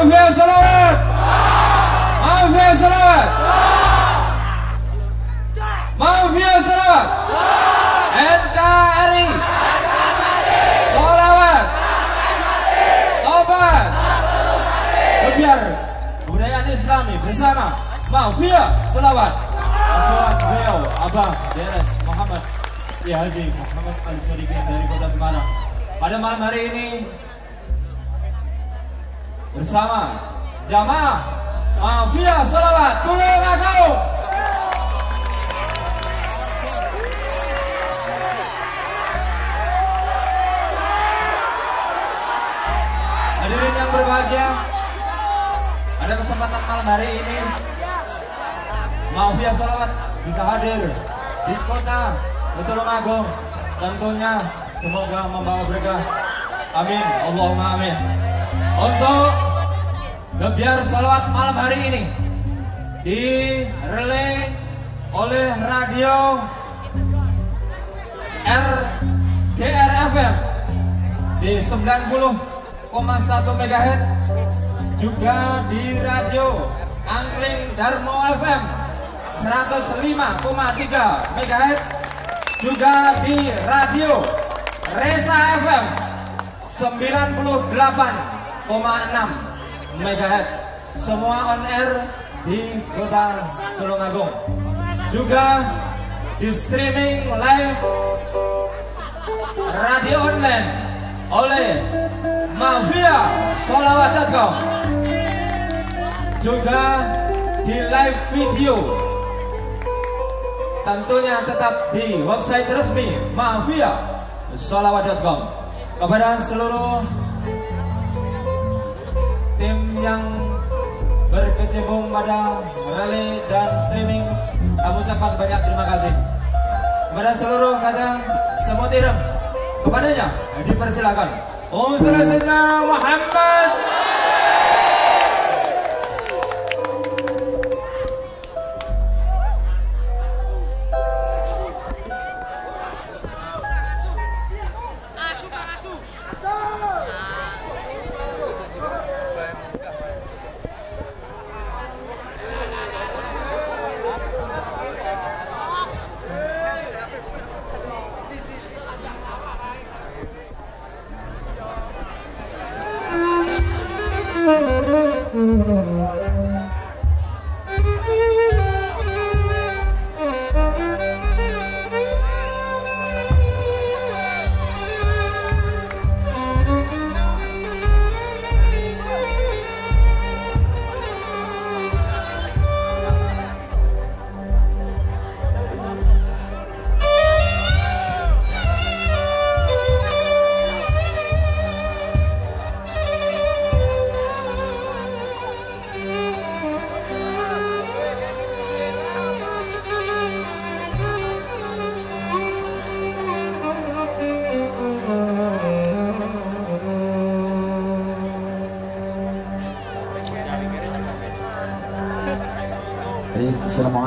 Mafia Salawat. Mafia Salawat. Mafia Salawat. NKRI. Salawat. Tobat. Kebiar budayaan Islami bersama Mafia Salawat. Asal beliau Abah DRS Muhammad Ya Haji Muhammad Al Sadiqin dari Kota Semarang. Pada malam hari ini bersama jamaah Mafia Salawat Tulung Agung. Hadirin yang berbahagia, ada kesempatan malam hari ini Mafia Salawat bisa hadir di kota Tulungagung. Tentunya semoga membawa berkah. Amin. Allahumma amin. Untuk gebiar salawat malam hari ini direlay oleh radio RGRFM di 90,1 MHz juga di radio Angkring Darmo FM 105,3 MHz juga di radio Resa FM 98,6 MHz semua on air di kota Tulungagung. Juga di streaming live radio online oleh Mafia Solawat.com juga di live video. Tentunya tetap di website resmi Mafia Solawat.com kepada seluruh tim yang berkecimpung pada rally dan streaming. Kami ucapkan banyak terima kasih kepada seluruh kata semut irem kepadanya dipersilakan. Om Sayyidina Muhammad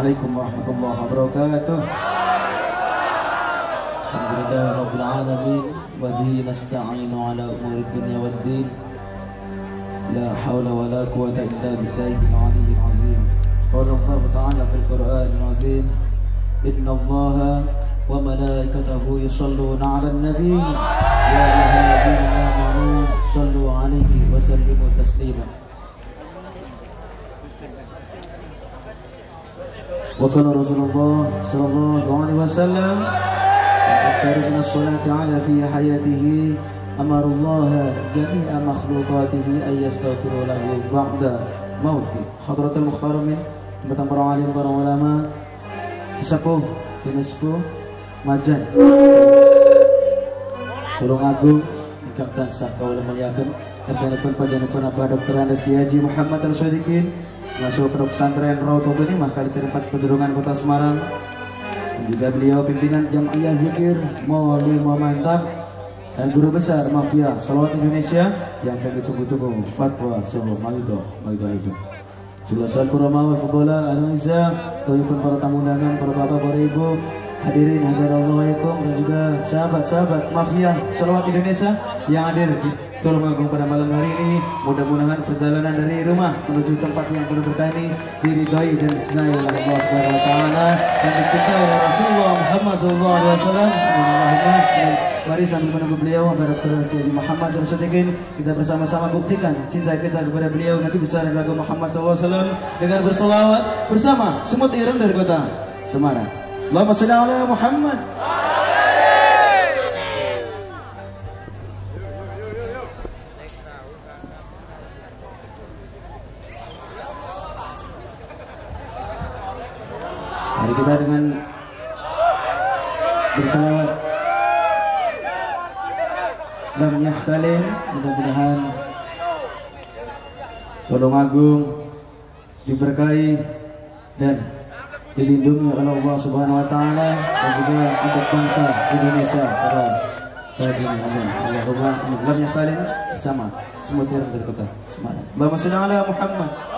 Assalamualaikum warahmatullahi wabarakatuh. Alhamdulillah Rabbil Alamin wa bihi nasta'inu ala umuri dunya wad din. La hawla wa la quwwata illa billahi al-'aliyyil 'azim. Qala Allah Ta'ala fil Qur'an al-'azim, "Inna Allah wa malaikatahu yusalluna 'alan nabi ya ayyuhalladzina amanu sallu 'alaihi wa sallimu taslima." وقال رسول الله صلى الله عليه وسلم أكثر من الصلاة على في حياته أمر الله جميع مخلوقاته أن يستغفروا له بعد موته حضرة المختار من Jembatan para alim, para ulama Sesepuh, Dinesku, Majan Tulung Agung Ikap tansah kau muliakan Kersanipun pajanipun Abah Dr. Andes Ki Haji Muhammad Al-Sadiqin Masuk ke pesantren Rauto ini kali cerpat pedurungan kota Semarang. Dan juga beliau pimpinan Jam'iyah Zikir Mauli Mantap dan guru besar Mafia Salawat Indonesia yang kami tunggu-tunggu. Fatwa Soho Malido Malido itu. Julasan Kurama wa Fudola Al-Izza pun para tamu undangan, para bapak, para ibu Hadirin hadir Assalamualaikum dan juga sahabat-sahabat Mafia Salawat Indonesia yang hadir di Tulungagung pada malam hari ini. Mudah-mudahan perjalanan dari rumah menuju tempat yang penuh berkah ini diridhoi dan disenangi oleh Allah Subhanahu wa taala dan dicintai oleh Rasulullah Muhammad sallallahu alaihi wasallam. Mari sambil menunggu beliau agar Dr. Haji Muhammad Rasulullah kita bersama-sama buktikan cinta kita kepada beliau Nabi besar Nabi Muhammad SAW dengan bersolawat bersama semut ireng dari kota Semarang. Allahumma sholli ala Muhammad. Kita dengan bersalawat Lam Yahtalim mudah-mudahan Tolong Agung diberkahi dan dilindungi oleh Allah Subhanahu wa taala dan juga untuk bangsa Indonesia pada saat ini. Amin. Allahumma Lam Yahtalim sama semua dari kota Semarang. Allahumma sholli ala Muhammad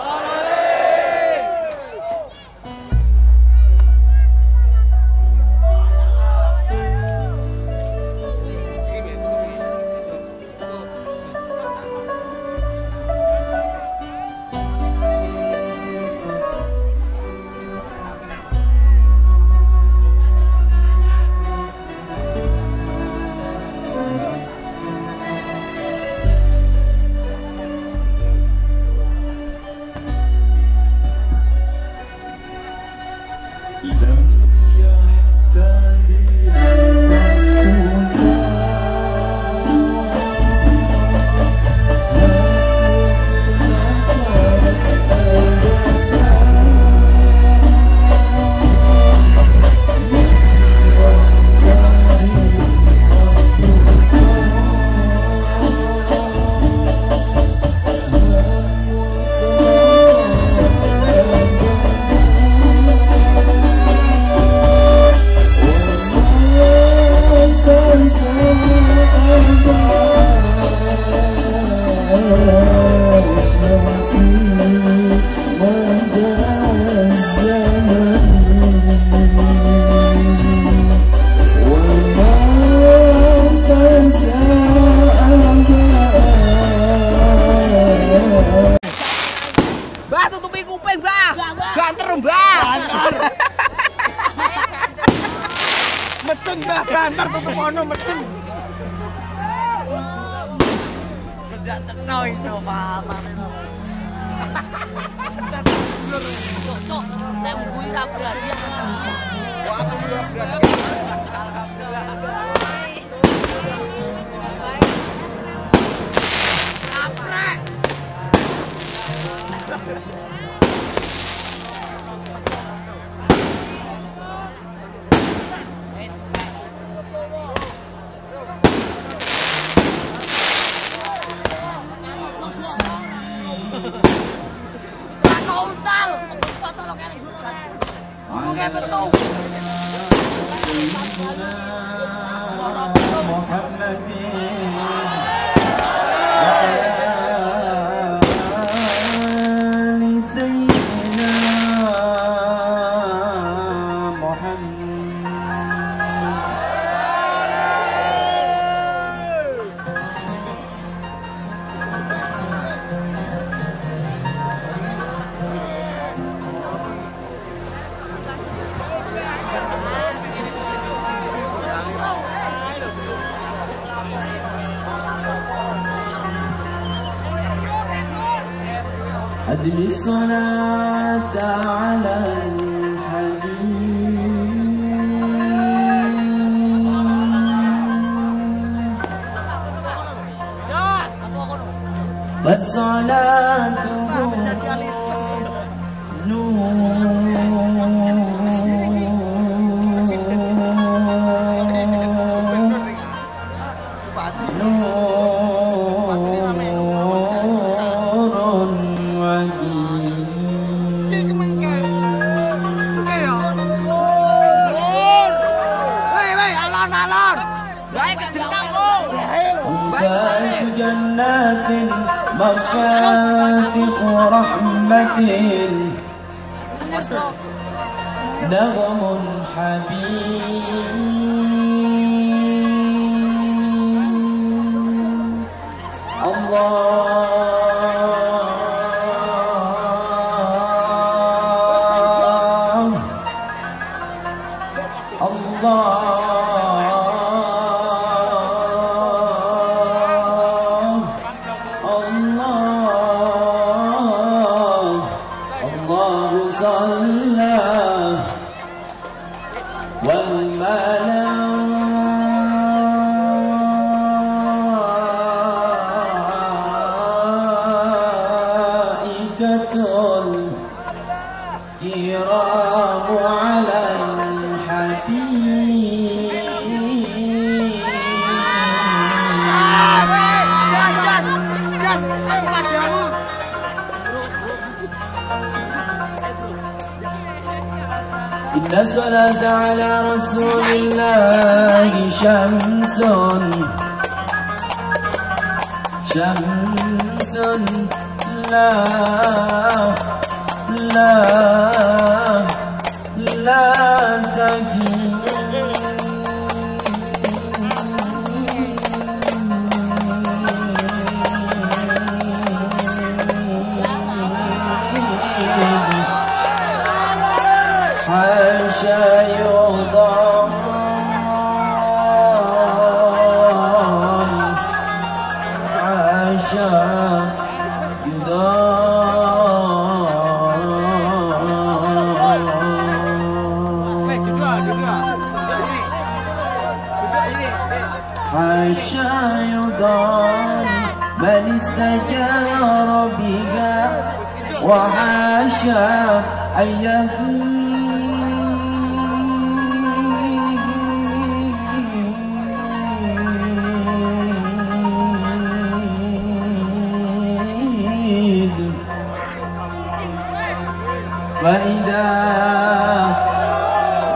فإذا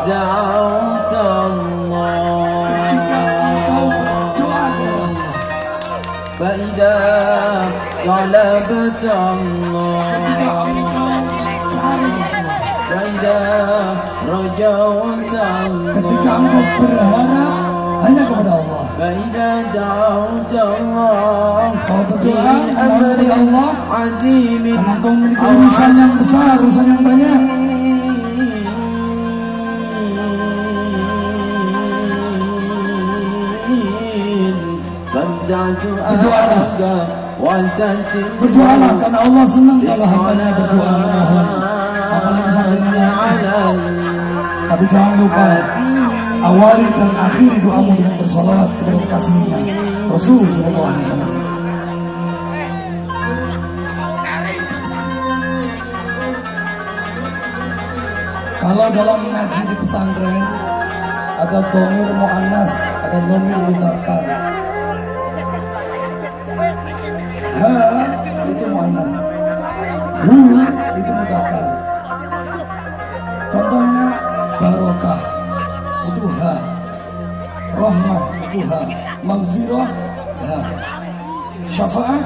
دعوت الله فإذا طلبت الله فإذا رجوت الله hanya kepada Allah. فإذا دعوت الله في أمر الله Berdoalah karena Allah senang kalau hambanya berdoa memohon. Apalagi sampai Tapi jangan lupa awali dan akhiri doamu dengan bersolat kepada kasihnya Rasul Sallallahu Alaihi Wasallam. Kalau dalam mengaji di pesantren ada domir mu'annas, ada domir mutakar. Ha itu mu'annas. Hu itu mutakar. Contohnya barokah itu ha. Rahmah itu ha. Maghfirah ha. Syafa'ah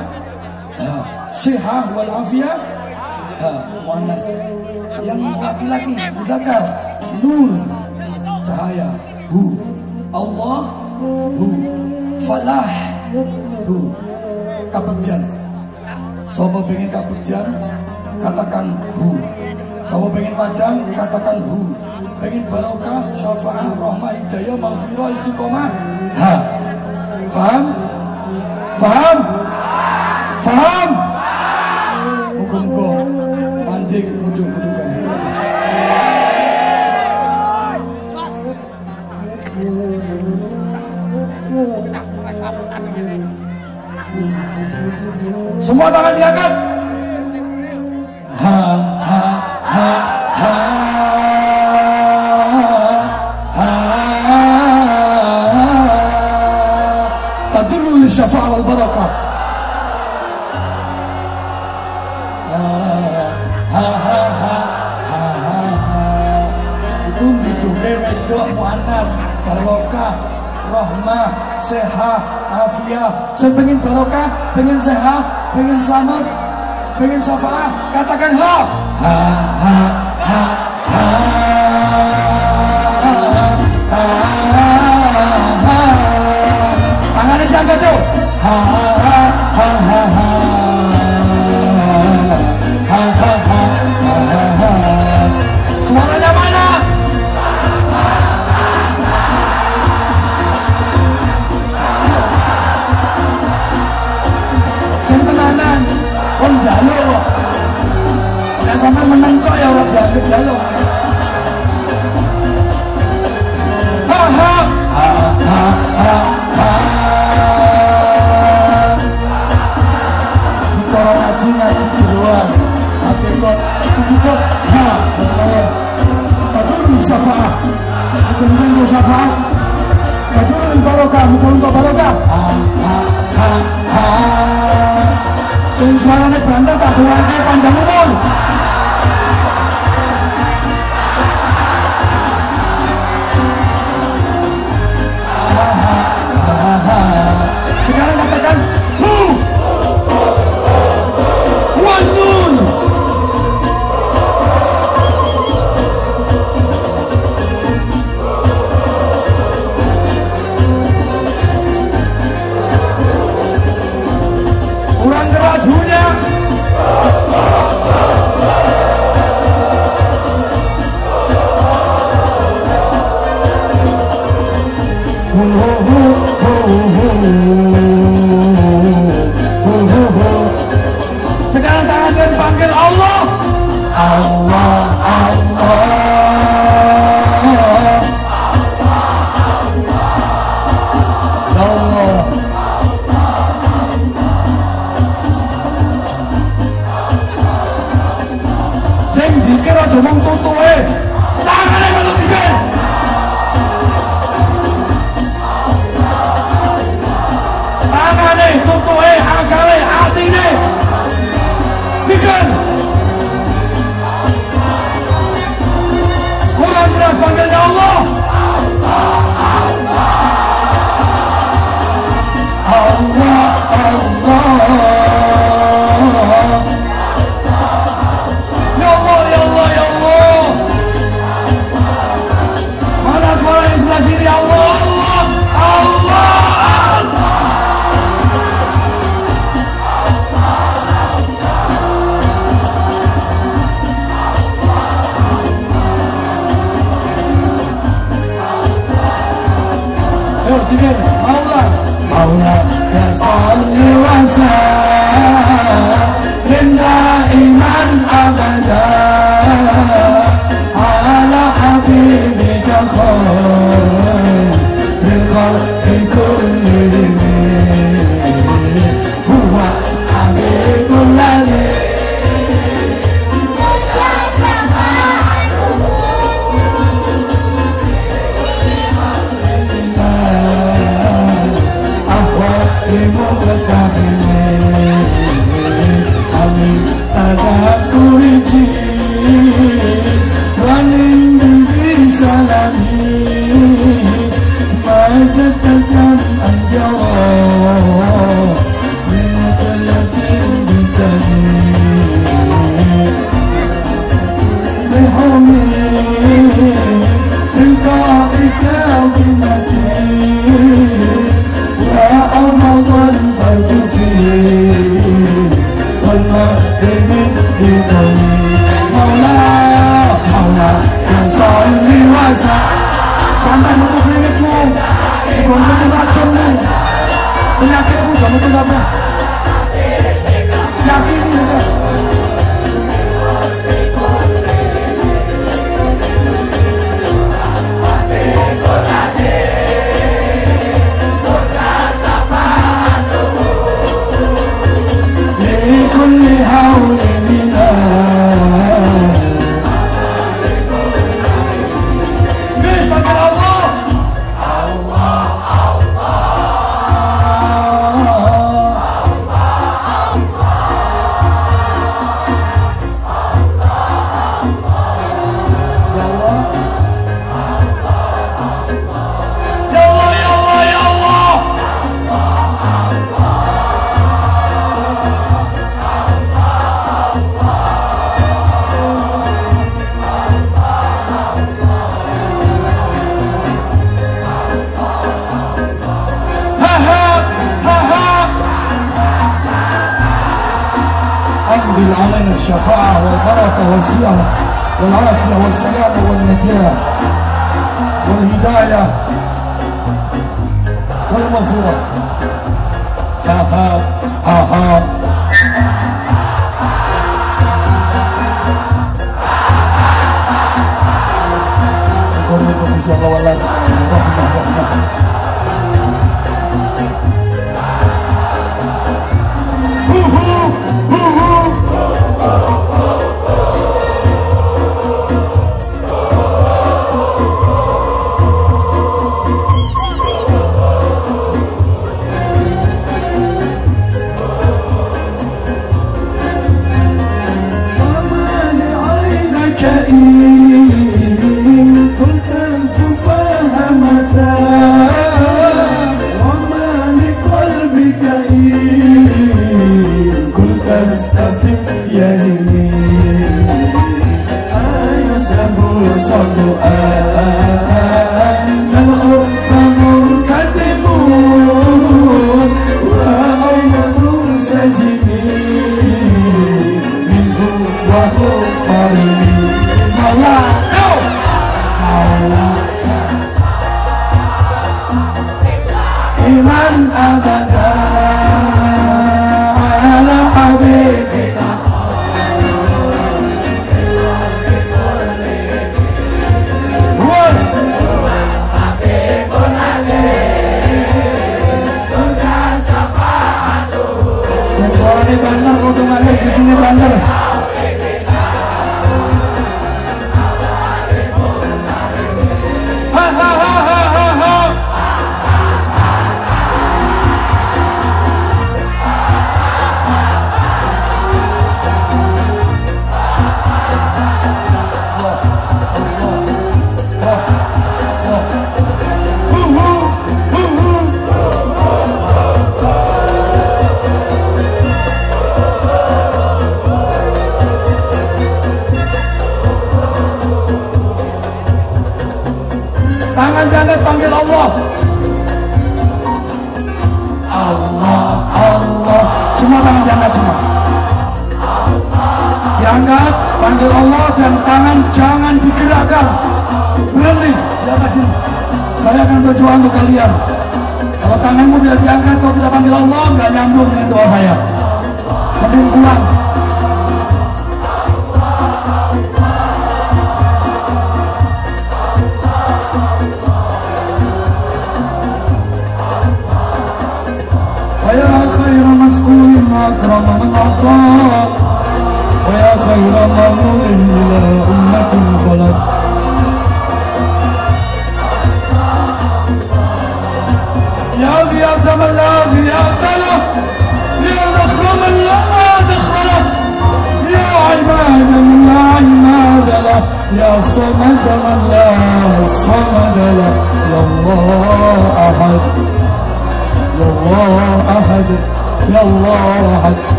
ha. Sihah wal afiyah ha. Mu'annas. Yang laki-laki mutakar nur cahaya hu. Allah hu. Falah hu. Kabegjan Sopo pengen kabegjan katakan hu. Sopo pengen padang katakan hu. Pengen barokah syafaah rahmah hidayah maghfirah istiqomah. Ha. Paham paham paham Semua tangan diangkat. Saya pengen barokah pengen sehat pengen selamat pengen syafaat katakan ha ha ha ha ha. Tangannya tuh ha ha ha Nah sama menengkok ya orang jalan jalan Ha ha. Ha ha ha ha Bicara ngaji ngaji jeruan. Tapi kok tujuh kok. Ha Badur musafa'ah Kemudian musafa'ah Badur barokah. Mukul untuk Ha ha ha. Sing suarane banter tak duwake panjang umur. والبركة والسلام والعافية والسلام والنجاة والهداية والمغفرة ها ها ها ها Assalamualaikum warahmatullahi.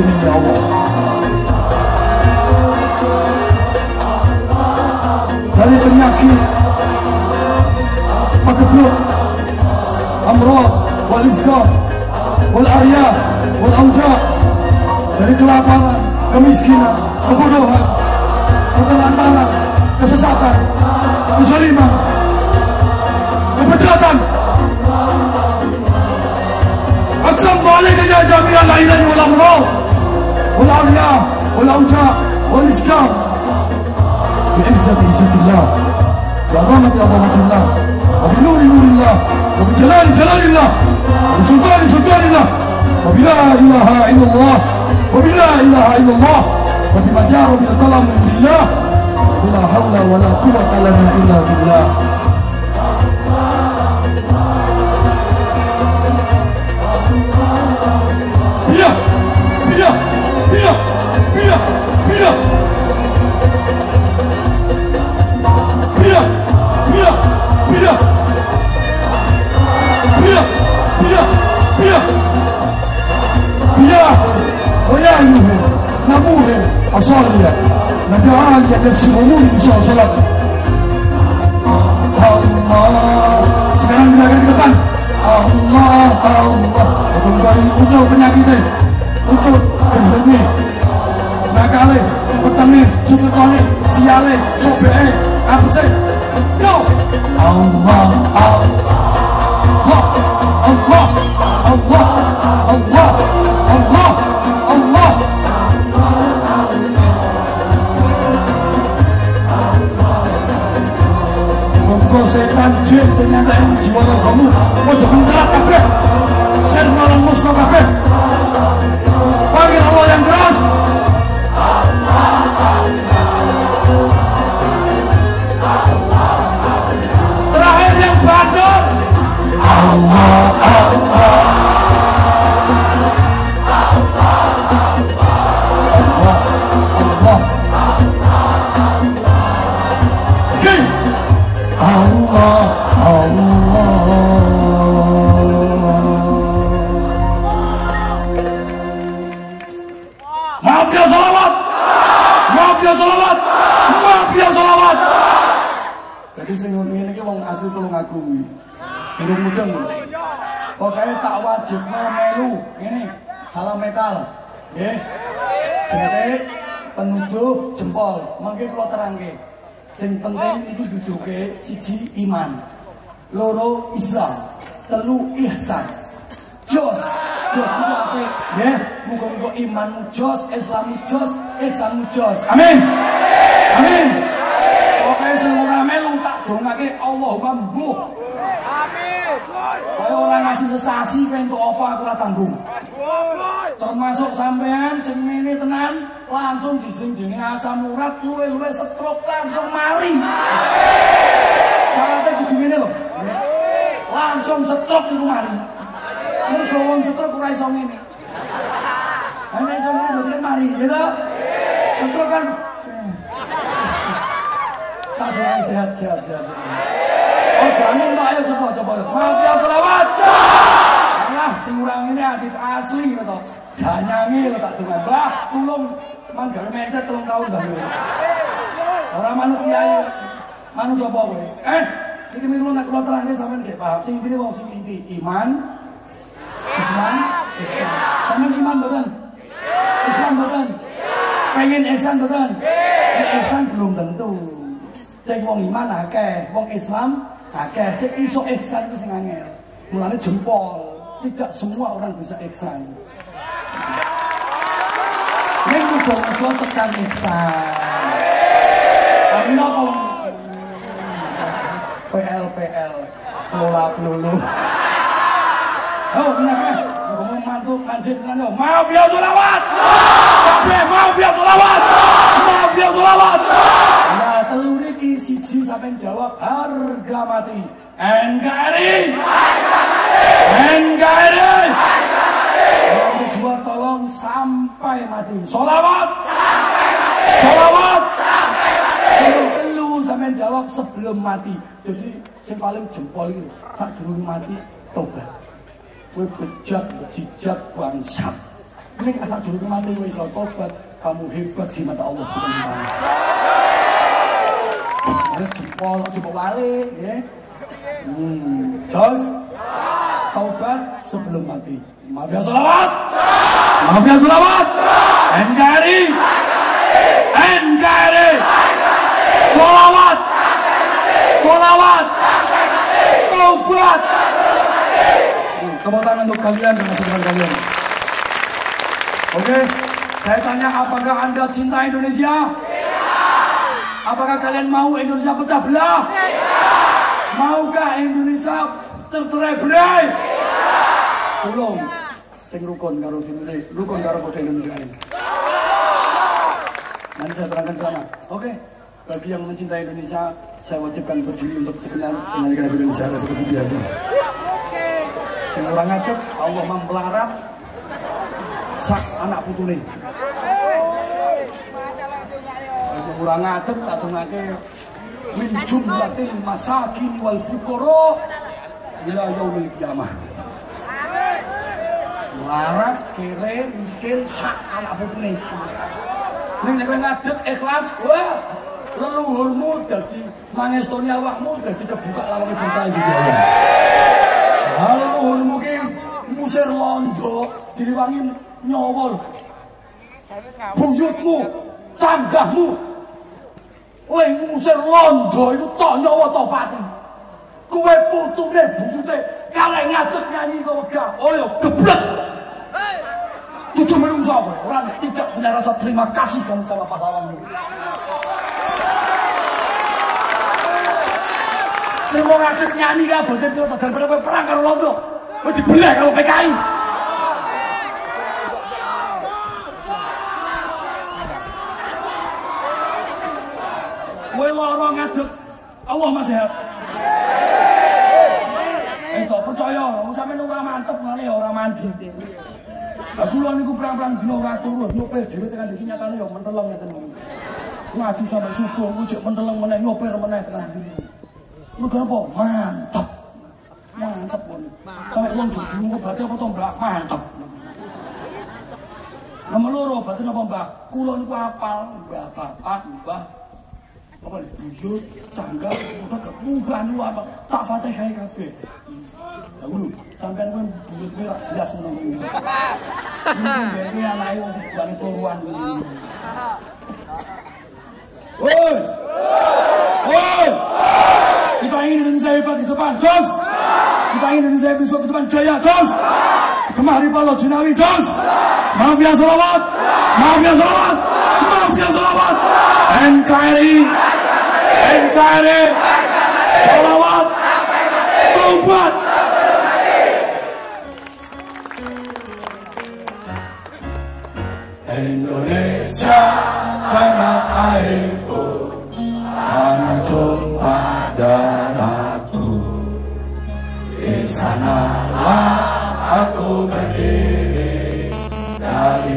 ini ya Allah dari penyakit makhluk amroh wal isqam wal arya wal aujah dari kelaparan kemiskinan kebodohan ketelantaran kesesatan kezaliman balik أقسمت عليك يا جميع wal amroh والأولياء والأوجاع والإشكال بعزة عزة الله بعظمة عظمة الله وبنور نور الله وبجلال جلال الله وسلطان سلطان الله وبلا إله إلا الله وبلا إله إلا الله وبما جار من من لله ولا حول ولا قوة لنا إلا بالله الله ويأيها نموذج أصالة نجعل يتسمون بصلاة Allah. Sekarang gerakan ke depan Allah Allah. Kembali ucap penyakitnya Ucap gendengnya Nakale, petani, suketone, siale, sobee, abse Go! Allah. Allah Allah. Allah Allah. Allah Allah. Muga setan jin nyantai jiwa kamu. Ojo kencelat kabeh. Sen malam musnah kabeh. Panggil Allah yang keras. Terakhir yang bandel Allah tak wajibno melu ngene salam metal. Nggih. Jenenge penuduh jempol. Mengke kula terangke. Sing penting itu duduke siji iman. Loro Islam. Telu ihsan. Jos. Jos itu apa? Nggih. Muga-muga imanmu jos, Islammu jos, ihsanmu jos. Amin. Amin. Pokoknya sing ora melu tak dongake Allahumma mbuh. Ngasih sesasi entuk apa aku ora tanggung. Termasuk sampean sing ngene tenan langsung jenenge asam urat luwe-luwe stroke langsung mari. Syaratnya kudu ngene lho. Langsung stroke iku mari. Mergo wong stroke ora iso ngene. Ana iso ngene kan mari, ya toh? Stroke kan tak doain sehat sehat sehat. Oh jamin pak ayo coba coba. Maaf ya selawat. Alah tingurang ini adit asli gitu. Danyangi lo tak tunggu. Bah tulung man gawe mencet telung tahun baru. Orang manut kiai manut coba kowe. Eh ini minggu nak keluar terangnya sampean gak paham. Sing intinya wong sing inti iman, Islam, Ihsan. Sampean iman betul. Islam betul. Pengen ihsan betul. Nek ihsan belum tentu. Sing wong iman akeh, wong Islam akeh. Sing iso ihsan itu sing angel. Mulane jempol. Tidak semua orang bisa ihsan. Nek muga-muga tekan ihsan. Amin apa PL Lola pelulu. Oh, kenapa? Ngomong mantu kanjeng tenan. Maaf ya selawat. Maaf ya selawat. Maaf ya selawat. Nah, telur iki siji sampean jawab harga mati. NKRI. NKRI. Yang kedua tolong sampai mati. Solawat. Solawat. Telu telu sampean jawab sebelum mati. Jadi yang paling jempol itu saat dulu mati tobat. Kowe bejat, bejijat, bangsat. Ini saat dulu mati kowe iso tobat, kamu hebat di mata Allah Subhanahu wa taala. Ada jempol, coba balik, ya. Hmm, jos. Taubat sebelum mati. Maaf salawat. Maaf ya salawat. NKRI. NKRI. Salawat. Salawat. Taubat. Hmm, Tepuk tangan untuk kalian dan masa depan kalian. Oke, saya tanya apakah anda cinta Indonesia? Apakah kalian mau Indonesia pecah belah? Maukah Indonesia tercerai berai? Tolong, sing rukun karo dinune, rukun karo kode Indonesia ini. Nanti saya terangkan sana. Oke, bagi yang mencintai Indonesia, saya wajibkan berdiri untuk sekedar menyanyikan lagu Indonesia seperti biasa. Sing ora ngadeg, Allah mempelarat sak anak putune. Ora ngadeg tak tungake min jumlatil masakin wal fuqara ila yaumil qiyamah. Larat, kere, miskin, sak anak putune. Ning nek ngadeg ikhlas, wah leluhurmu dadi mangestoni awakmu dadi kebuka lawang berkah iki Allah. Ah, leluhurmu ki musir londo diriwangi nyawa lho. Buyutmu, canggahmu. Leng musir londo iku tok nyawa tok pati. Kowe putune buyute kalek ngadeg nyanyi kok wegah. Oh ya geblek. Itu menungso kowe, orang tidak punya rasa terima kasih kamu sama pahlawanmu. Terima ngadeg nyanyi kabeh daripada perang karo londo. Kowe dibelah kalau PKI. Kowe lara ngadeg. Allah masih sehat. Eh to percaya, wong sampeyan ora mantep ngene ora mandi. Lah kula niku perang-perang dina ora turu, nyopir dhewe tekan iki nyatane ya menteleng ngeten iki. Ngaju sampai subuh ku jek menteleng meneh nyopir meneh tekan iki. Mergo apa? Mantep. Mantep pun. Sampai wong dibungu berarti apa to, Mbak? Mantep. Nomor loro berarti apa, Mbak? Kula niku apal, Mbah Bapak, Mbah apa buyut, tangga, udah kemubahan lu apa? Tak fatihah kabeh. Dahulu, sampai kan buyut merah jelas menunggu ini. Anaknya wong dibani peluruan ini. Woi! Woi! Kita ingin Indonesia hebat di depan, Jos! Kita ingin Indonesia besok di depan jaya, Jos! Kemari Palo Jinawi, Jos! Mafia Salawat! Mafia Salawat! Mafia Salawat! NKRI! NKRI! Salawat! Taubat! Indonesia tanah airku tanah tumpah darahku di sanalah aku berdiri dari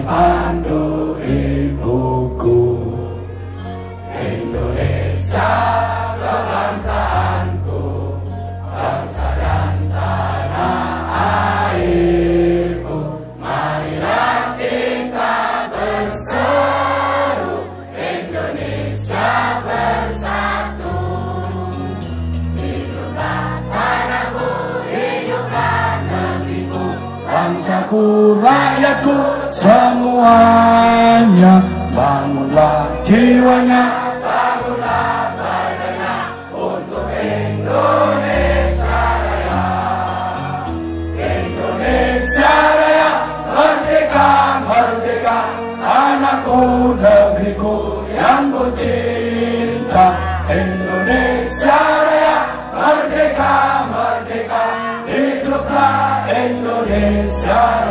semuanya bangunlah jiwanya. Bangunlah badannya untuk Indonesia Raya Indonesia Raya. Merdeka merdeka anakku negeriku yang ku cinta. Indonesia Raya merdeka merdeka hiduplah Indonesia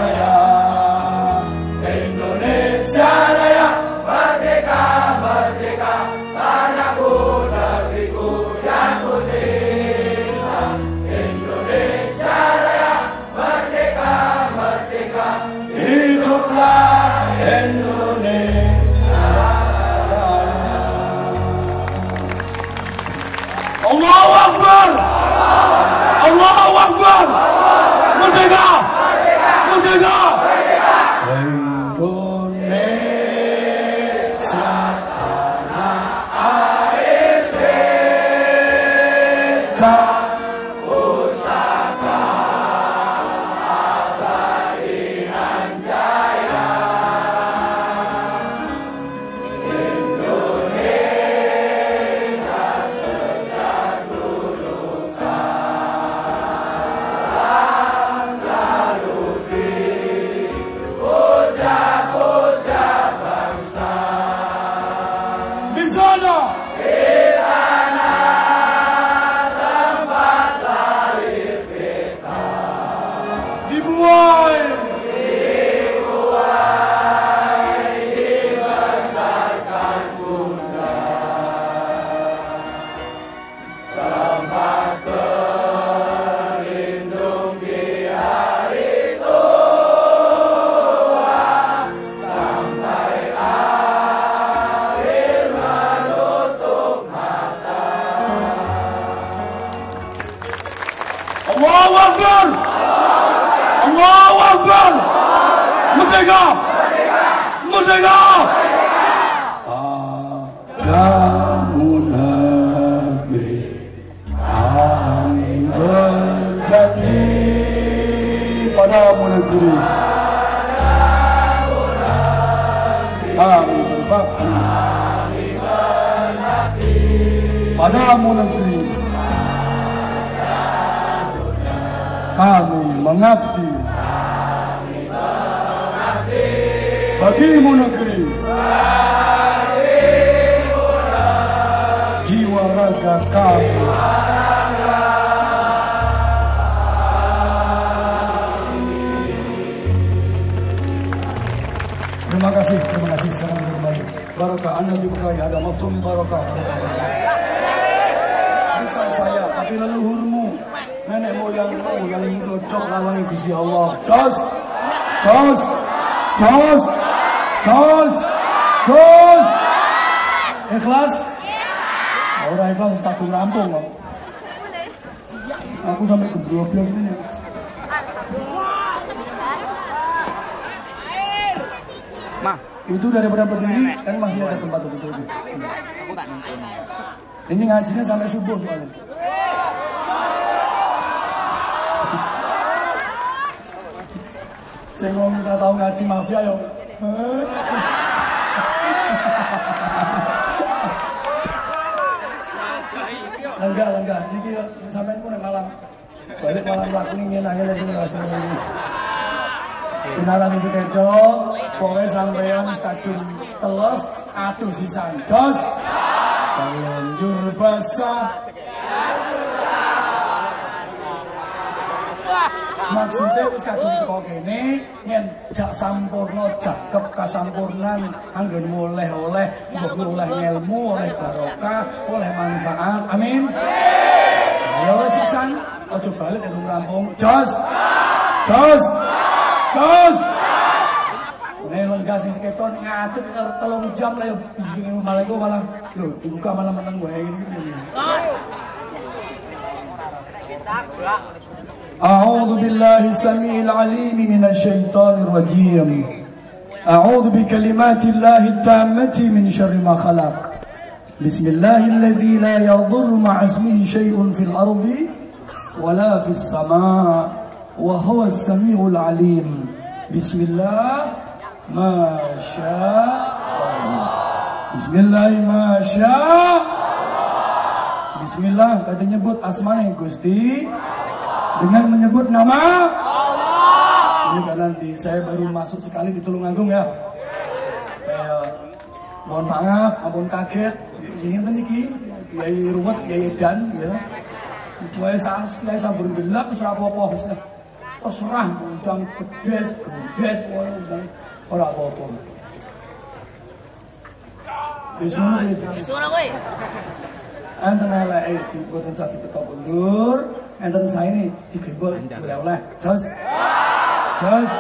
Barokah Anda diberkahi. Ada maftum barokah. Bukan saya, tapi leluhurmu. Nenek moyangmu yang dodok lawangi Gusti Allah. Jos, jos, jos, jos, jos. Ikhlas? Orang ikhlas tak rampung kok. Aku sampai ke 12 ini. Itu daripada berdiri kan masih ada tempat untuk duduk. Ini ngajinya sampai subuh soalnya. Saya ngomong nggak tahu ngaji mafia yo. Enggak, enggak. Ini sampai pun malam. Balik malam laku ini nangin dari rasanya. Kenalan isi kejo, pokoknya sampean kadung telos, atuh sisan. Jos, banjur basah. Maksudnya wis kadung teko kene yen jak sampurna jakep kasampurnan anggen muleh oleh mbok oleh ilmu oleh barokah oleh manfaat. Amin. Ya wis sisan. Aja balik nek rampung. Jos jos jos Nek lenggah sing keton ngadep telung jam lah yo malah iku malah. Lho dibuka malah meneng wae ngene أعوذ بالله السميع العليم من الشيطان الرجيم أعوذ بكلمات الله التامة من شر ما خلق بسم الله الذي لا يضر مع اسمه شيء في الأرض ولا في السماء وهو السميع العليم بسم الله ما شاء الله بسم الله ما شاء بسم الله kata nyebut asmane Gusti dengan menyebut nama Allah. Ini karena di, saya baru masuk sekali di Tulungagung ya. Saya mohon maaf, ampun kaget. Ingin tadi ki, kiai ruwet, kiai dan, ya. Supaya saya saya sabur gelap, serah apa-apa. Serah, undang pedes, pedes, undang orang apa-apa. Bismillah. Suara gue. Enten elek diboten saged betok mundur, enten saya ini digembol oleh-oleh. Jos. Jos.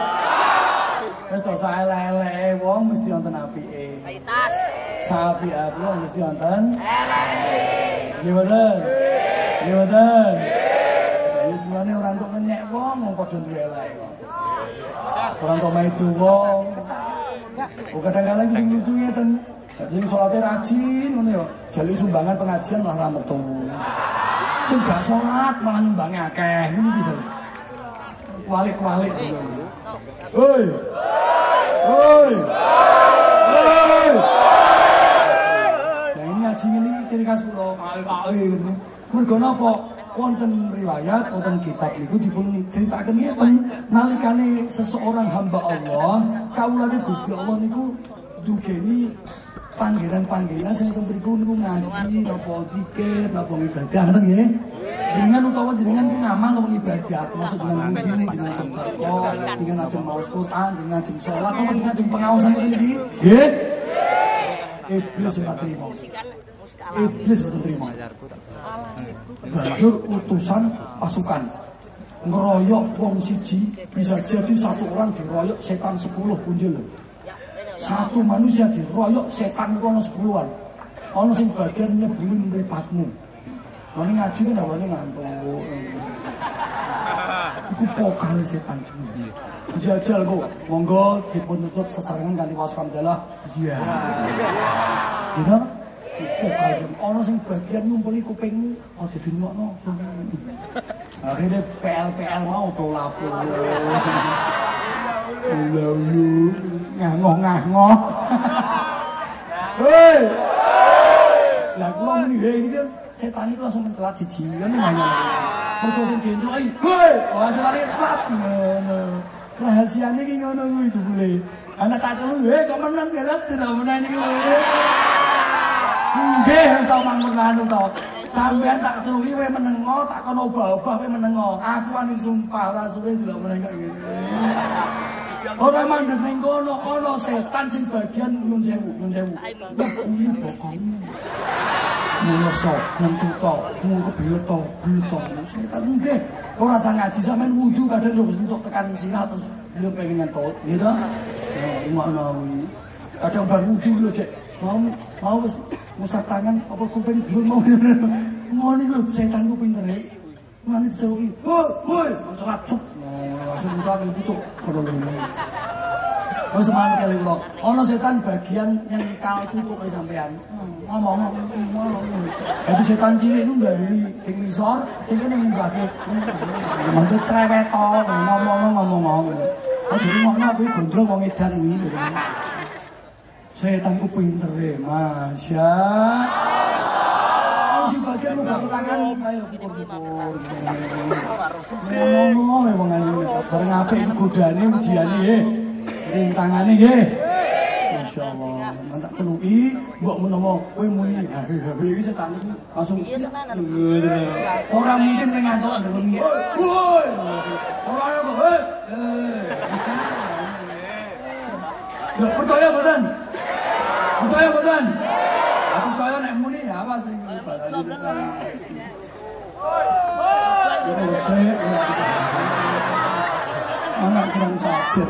Wis to saya elek wong mesti wonten apike. Tas. Sapi api wong mesti wonten Nggih mboten? Nggih mboten? Ya sebenarnya orang tok ngenyek wong wong padha duwe elek. Orang tok maidu wong. Oh kadang-kadang sing lucu ngeten. Jadi sholatnya rajin, ngono ya. Jalur sumbangan pengajian malah ra metu. Sing gak sholat malah nyumbangnya akeh. Ini bisa. Walik-walik gitu. Hoi. Hoi. Hoi. Nah ini ngaji ini ciri khas kula. Ae gitu. Mergo napa? Wonten riwayat, wonten kitab niku dipun critaken ngeten, nalikane seseorang hamba Allah, kawulane Gusti Allah niku dugeni panggilan-panggilan sing teng mriku niku ngaji napa zikir napa ibadah ngoten nggih. Jenengan utawa jenengan ku ngamal napa ibadah, maksud dengan wudhu, dengan sedekah, dengan ajeng maos Quran, dengan ajeng salat, napa dengan ajeng pengaosan ngoten iki? Nggih. Iblis ora trimo. Iblis ora trimo. Banjur utusan pasukan. Ngeroyok wong siji bisa jadi satu orang diroyok setan sepuluh punjul satu manusia diroyok setan itu ono sepuluhan. Ono sing bagian nyebulin mripatmu. Ini ngaji kan awalnya ngantuk Iku pokal setan semua. Jajal kok, monggo dipun tutup sesarengan kanthi waos hamdalah. Iya. Gitu? Pokal setan. Ono sing bagian ngumpuli kupingmu, aja dinyokno. Akhirnya PL-PL mau tuh lapo. Lalu ngangoh-ngangoh. Hei! Lah kula muni hei iki kan setan itu langsung mentelat siji kan nanya. Mergo sing diencoki, hei, wah sekali plat ngono. Rahasiane iki ngono kuwi jebule. Anak tak telu, hei kok menang jelas tidak menang iki. Nggih, wis tau mangmun anu to. Sampean tak celuki kowe menengo, tak kono obah-obah kowe menengo. Aku ani sumpah ora suwe delok meneng kok ngene. Ora mandeg ning kono, ana setan sing bagian nyun sewu, nyun sewu. Ini bokongmu. Muleso, nentuto, mu kebeleto, beleto. Setan nggih. Ora sang ngaji sampean wudu kadang lho untuk tekan sirah terus beliau pengen ngentut, gitu. Ya, ngono kuwi. Kadang bar wudu lho, Cek. Mau mau wis ngusap tangan apa kuping belum mau. Ngono iku setan ku pinter e. Ngene dijauhi. Woi, woi, cerat cuk. Langsung buka ke pucuk. Wes semangat kali kula. Ana setan bagian yang kal tutuk kali sampean. Ngomong ngomong. Jadi setan cilik itu enggak dari sing ngisor, sing kene ngimbake. Mendut cerewet to, ngomong ngomong. Aja ngono kuwi gondrong wong edan kuwi. Setan ku pinter e, Masya Kalau si bagian lu bagi tangan. Ayo pukul-pukul. Ngomong-ngomong ya wong ayu bareng apik iku godane ujiane nggih. Rintangane nggih. Masyaallah, mantak celuki, mbok menawa kowe muni, iki setan. Iki langsung Ora mungkin ning ngancok ndelok Woi. Ora ayo kok, hei. Lho, percaya mboten? Percaya mboten? Aku percaya nek muni ya apa sing Anak kurang sajar.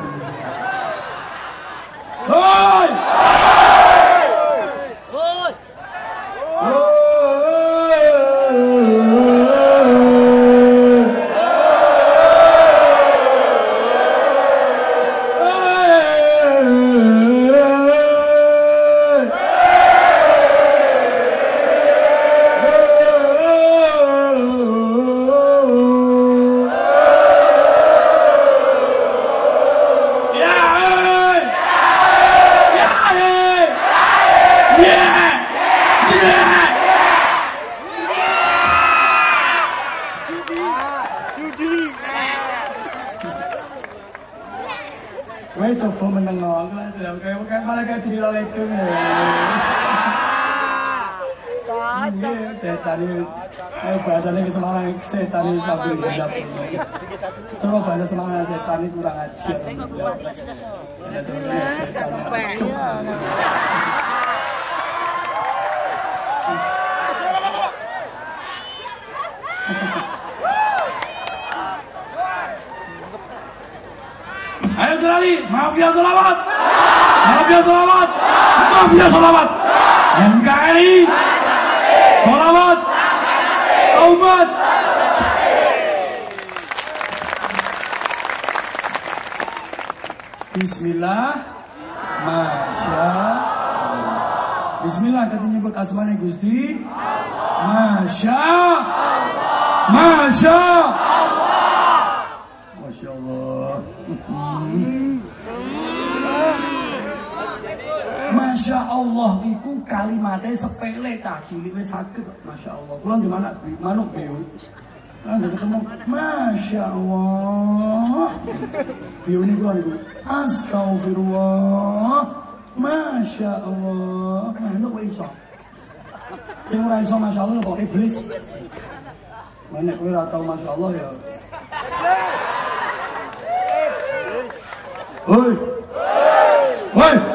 Hoi! Sambil gendap. Coba bahasa Semarang, setan ini kurang ajar. Setan. Ayo sekali, mafia selawat, mafia selawat, mafia selawat, NKRI, selawat, taubat. Bismillah, Masya Allah. Bismillah, nyebut asmane Gusti. Masya Masya Masya Allah. Masya Allah iku kalimatnya sepele cah cilik saged. Masya Allah. Kula di mana manuk beo. Nek ketemu Masya Allah. Ini kula niku. Astagfirullah. Masya Allah. Manuk wis iso. Sing ora iso Masya Allah kok iblis. Menek kowe ora tau Masya Allah ya. Hoi. Hoi. Ôi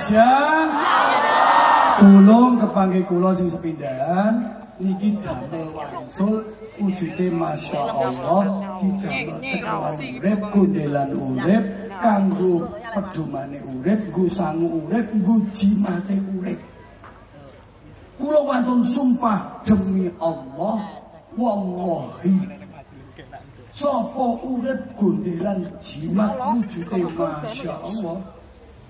Masya Tulung kepanggih kula sing sepindahan. Niki damel wangsul wujude Masya Allah kita cekawan urip gundelan urip kanggo pedomane urip nggo sangu urip nggo jimate urip. Kula wantun sumpah demi Allah wallahi. Sapa urip gundelan jimat wujude masya Allah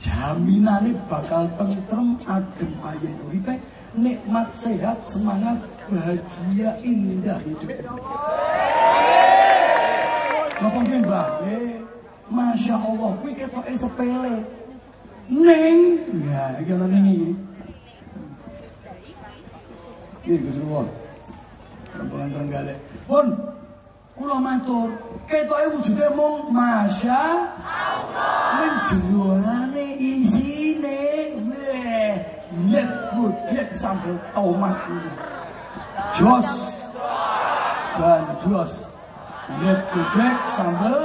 jaminane bakal tentrem adem ayem uripe nikmat sehat semangat bahagia indah hidup Napa nggih Mbah? Nggih. Masya Allah, kuwi ketoke sepele. Ning, ya iki ana ning iki. Nggih Gus Ruwo. Rombongan Trenggalek. Pun kula matur, ketoke wujude mung Masya Allah. Ning jeroane isine weh, lek budek sambel tomat ini. Jos dan jos. Lep budek sambel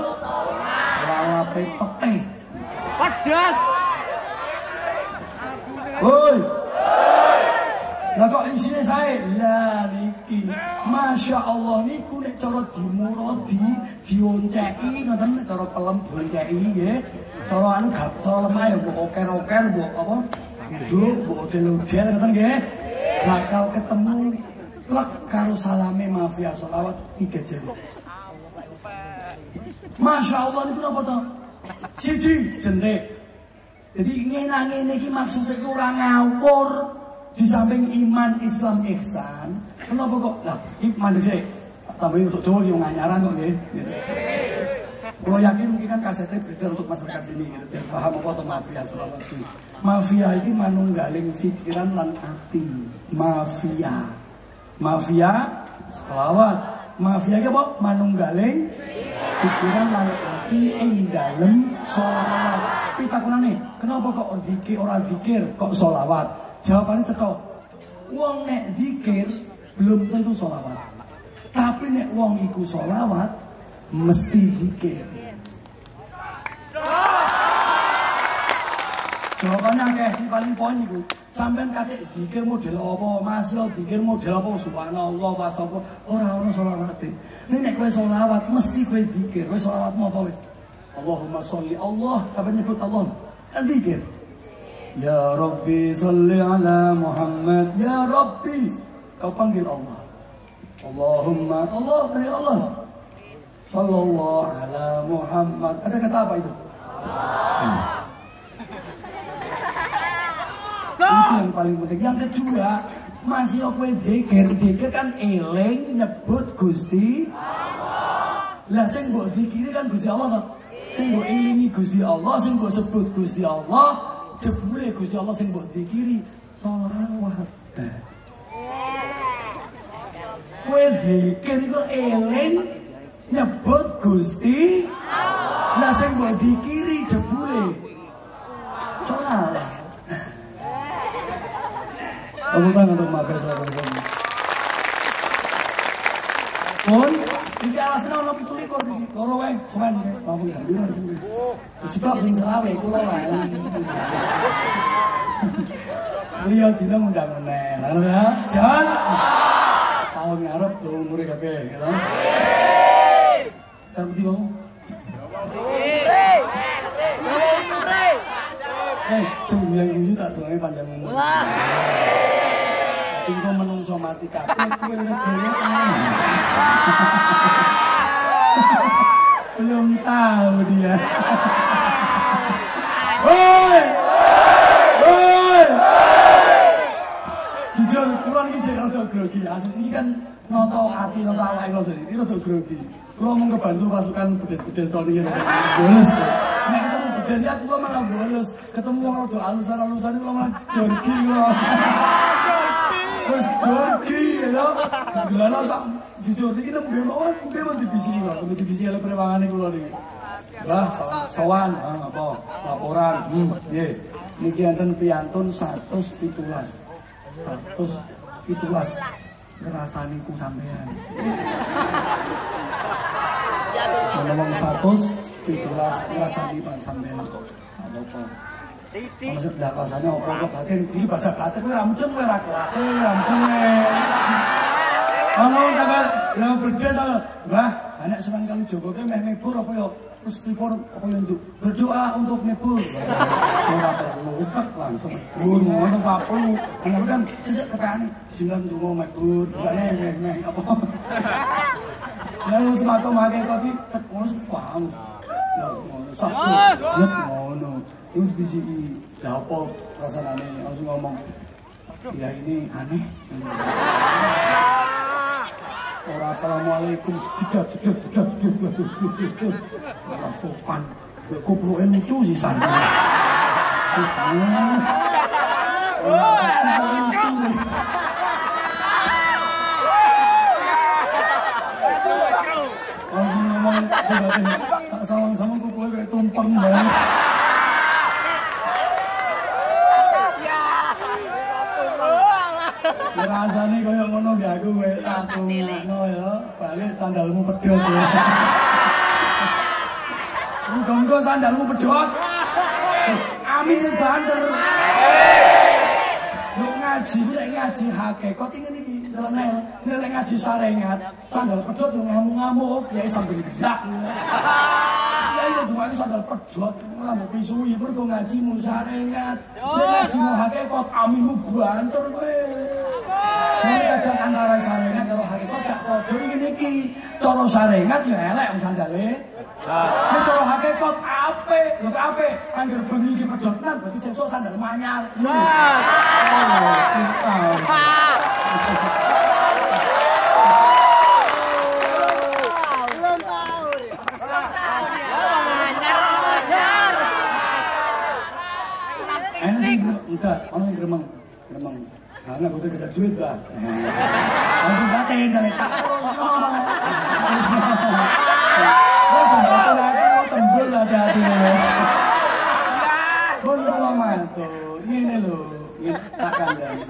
lalape pete. Pedas. Woi. Lah kok isine sae? Lah niki. Masya Allah niku nek cara dimuradi, dionceki ngoten nek cara pelem dionceki nggih. Cara anu gap cara lemah ya mbok oker-oker mbok apa? Duk mbok odel-odel ngoten nggih. Bakal ketemu lek karo salame mafia selawat tiga jari. Masya Allah niku napa to? Siji jendek. Jadi ngene-ngene iki maksudnya ku ora ngawur di samping iman Islam ihsan. Kenapa kok? Lah, iman sih. Tambahin untuk Jawa yang nganyaran kok nggih. Gitu. Kalau yakin mungkin kan kasetnya beredar untuk masyarakat sini gitu. Biar paham apa atau mafia selama itu. Mafia ini manunggaling pikiran lan hati. Mafia. Mafia selawat. Mafia iki apa? Manunggaling pikiran lan hati ing dalem selawat. Pitakunane, kenapa kok dikir ora dikir kok selawat? Jawabannya cekok. Wong nek dikir belum tentu selawat. Tapi nek wong iku selawat mesti dikir. Jawabannya akeh sing paling poin iku. Sampeyan katik dikir model apa? Mas yo dikir model apa? Subhanallah, astagfirullah. Ora ono selawate. Nek nek kowe selawat mesti kowe dikir. Kowe selawatmu apa wis? Allahumma sholli Allah sampai nyebut Allah. Kan dikir. Ya Rabbi salli ala Muhammad. Ya Rabbi. Kau panggil Allah. Allahumma Allah dari Allah. Sallallahu ala Muhammad. Ada kata apa itu? Allah Itu yang paling penting. Yang kedua Masih kowe dikir Dikir kan eling nyebut Gusti Lah sing mbok dikiri kan Gusti Allah toh. Sing mbok elingi Gusti Allah, sing mbok sebut Gusti Allah, jebule Gusti Allah sing mbok dikiri? Selawat. Kowe dikir iku eling? Nyebut Gusti? Lah sing mbok dikiri jebule selawat. Tepuk tangan untuk Mafia Selatan alasnya orang betul iki. di loro wae cuman bangun ya, bilang sing selawe, kulo lah. Beliau tidak mudah meneh. ada ya. Jos. nggak ngarep tuh umur ya kape, gitu. Tapi di bawah. sing sungguh yang tak tuangnya panjang umur. Tingko menungso mati kabeh kuwi urip dhewe. Belum tahu dia. Woi! Woi! Jujur, kula iki jek rada grogi. Asli iki kan noto ati noto awake kula sendiri iki rada grogi. Kula mau kebantu pasukan bedes-bedes kok iki. Bolos. Nek ketemu bedes ya kula malah bolos. Ketemu wong rada alusan-alusan kula malah jorgi kula. Wes jorgi ya. Lha sak jujur iki nembe mawon nembe mau dibisi kula, nembe dibisi oleh perewangane kula niki. Lah so- sowan ah, apa laporan. Hmm, nggih. Niki enten piantun 117. 117 ngrasani ku sampean. Wong 117 ngrasani pan sampean. Apa-apa. Maksud dah apa kok batin iki bahasa batin kuwi ra mudeng kowe ra kelas ra mudeng. Ana wong tambah lha bedes to. Mbah, anak sunan kali Jogo ki meh mebur apa ya terus pripun apa ya untuk berdoa untuk mebur perlu ustaz langsung mebur ngono Pak perlu ana kan sesek kekane sinan donga mebur enggak meh meh apa Lalu semata makai kopi, ngono paham. Lah ngono. Lihat ngono. Itu biji lah apa rasanane langsung ngomong. Ya ini aneh. Ora assalamualaikum, jedak jedak jedak jedak. Ora sopan. Kok kupluke lucu sih san. Lucu. langsung ngomong coba tak salam sama kupluke kayak tumpeng banget. Rasane kaya ngono gak aku kowe ngono ya, balik sandalmu pedhot ya. Muga-muga sandalmu pedhot. Amin sing banter. Lu ngaji, lek ngaji hakikat ngene iki, lenel. Nek ngaji sarengat, sandal pedhot yo ngamuk-ngamuk, ya sambil gedak. Dua itu sandal pedhot, lampu pisui mergo ngajimu sarengat. Nek ngajimu hakikat, aminmu banter kowe. Ini kadang antara sarengat karo hakikat gak padha ngene iki. Cara sarengat ya elek wong sandale. Nek cara hakikat apik, lho kok apik. Angger bengi iki pedotan berarti sesuk sandal manyar. Enak enggak, ono yang gremeng, gremeng. Karena gue gede duit bah. Langsung batin dari tak. Coba tuh aku tembus hati-hati. Pun kalau mantu, ini lo, ini tak kandang.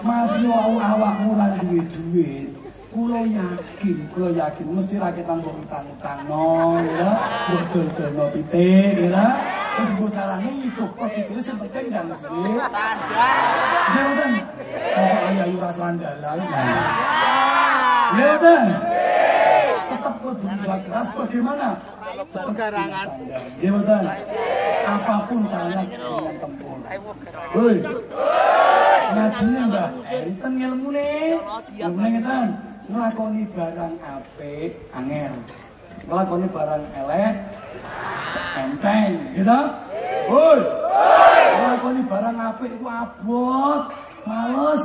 Masih awak-awakmu lan duit duit. Kulo yakin, kulo yakin mesti rakyat tambah utang-utang no, ya. Dol-dol no pitik, ya. Gue caranya itu, kok sih penting dan. Ya udah, masa ayah yuras landalan. Nah, ya udah. Tetap gue berusaha keras bagaimana? Pekarangan. Ya udah. Apa pun caranya dengan tempur. Woi. Ngajinya mbak, enten ilmu nih. Ilmu nih ngetan. Ngelakoni barang apik, angel. Ngelakoni barang elek, enteng, gitu? Woi. Ngelakoni barang apik itu abot, males.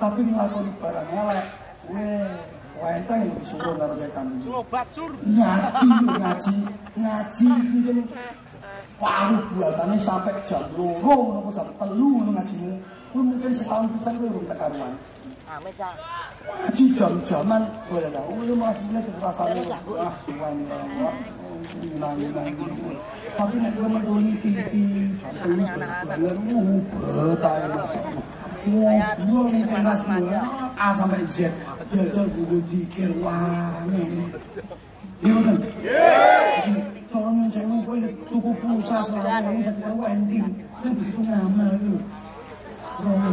Tapi ngelakoni barang elek, weh. Enteng lebih suruh karo setan. Ngaji, ngaji, ngaji mungkin Waduh, biasanya sampai jam loro, nopo jam telu ngono ngajimu. Kuwi mungkin setahun pisan kuwi urung tekaruan. Ngaji jam-jaman, boleh lah. Lu mas mulai rasane wah suwan wah. tapi nek kowe nontoni TV sing anak-anak ngono betae mas saya dulu nih A sampai Z jajal gue dikir wangi iya kan corong yang saya ngomong ini tuku pulsa selama ini saya tidak ending ini begitu nama itu Romeo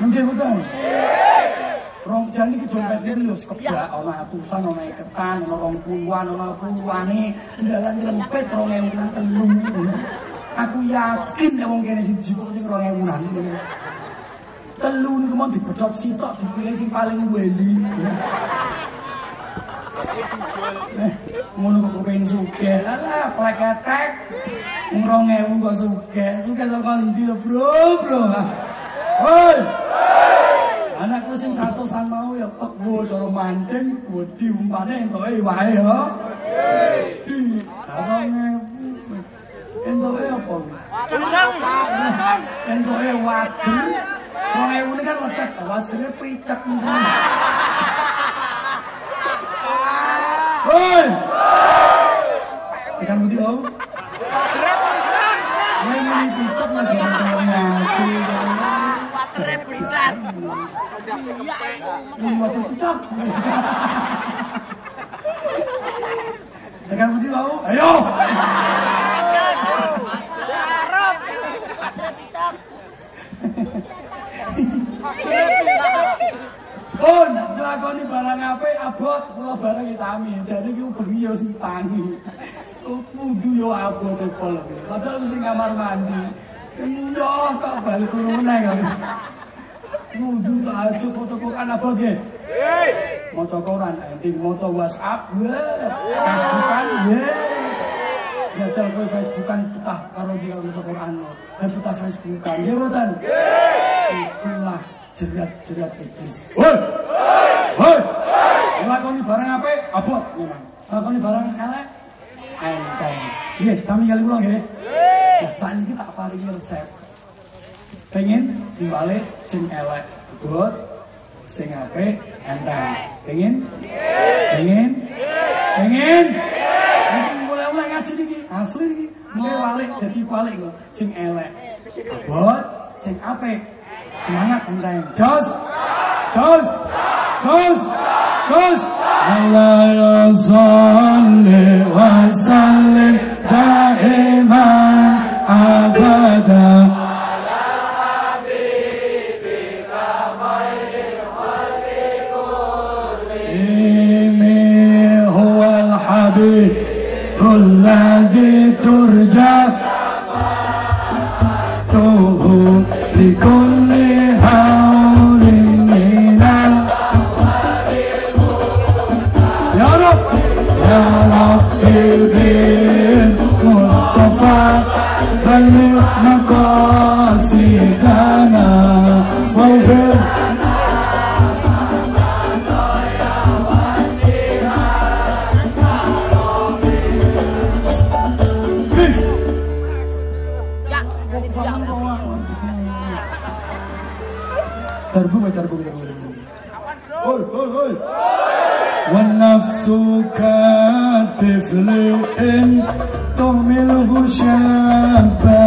mungkin betul? iya Rong jani ki dompet iki yo kebak ana atusan ana iketan ana rong puluhan ana puluhane ndalan lempet 2000 nang telu. Aku yakin nek wong kene sing jipuk sing 2000 nan. Telu niku mau dibedot sitok dipilih sing paling weli. Ngono kok kepengin sugih. Alah, pleketek. Wong 2000 kok sugih. Sugih saka ndi lho, Bro, Bro. Woi. Anakku sing satu san mau ya teko cara mancing, wedi umpane entoke wae ya. Di, karone entoke apa? Entoke wader. 2000 ini kan lecek, wadere picek. Woi. Ikan putih bau. Woi ini picek lah Ini waktu picek. Ikan putih bau. Ayo. Picak. Pun, nglakoni barang apik abot kula bareng sami. Jadi ki bengi yo simpangi. Kudu yo abot e pol. Padahal mesti kamar mandi. Nyoh kok balik meneh kali. Kudu tahajud foto Quran abot nggih. Maca koran, ending maca WhatsApp. Facebookan, weh. Ya telepon Facebookan betah karo dia maca Quran. Dan betah Facebookan, nggih mboten? Itulah jerat-jerat iblis. Woi. Woi. Nglakoni barang apik, abot memang. Nglakoni barang elek, enteng. Nggih, sami kali kula nggih. Nah, saiki tak paringi resep pengen diwale sing elek buat sing ape enteng. Pengen? Pengen? Pengen? Pengen boleh ulang ngaji lagi asli lagi mulai walik jadi walik kok sing elek buat sing ape semangat enteng. Jos! Jos! Jos! Jos! Allah Rasul والنفس كالطفل إن تهمله شاب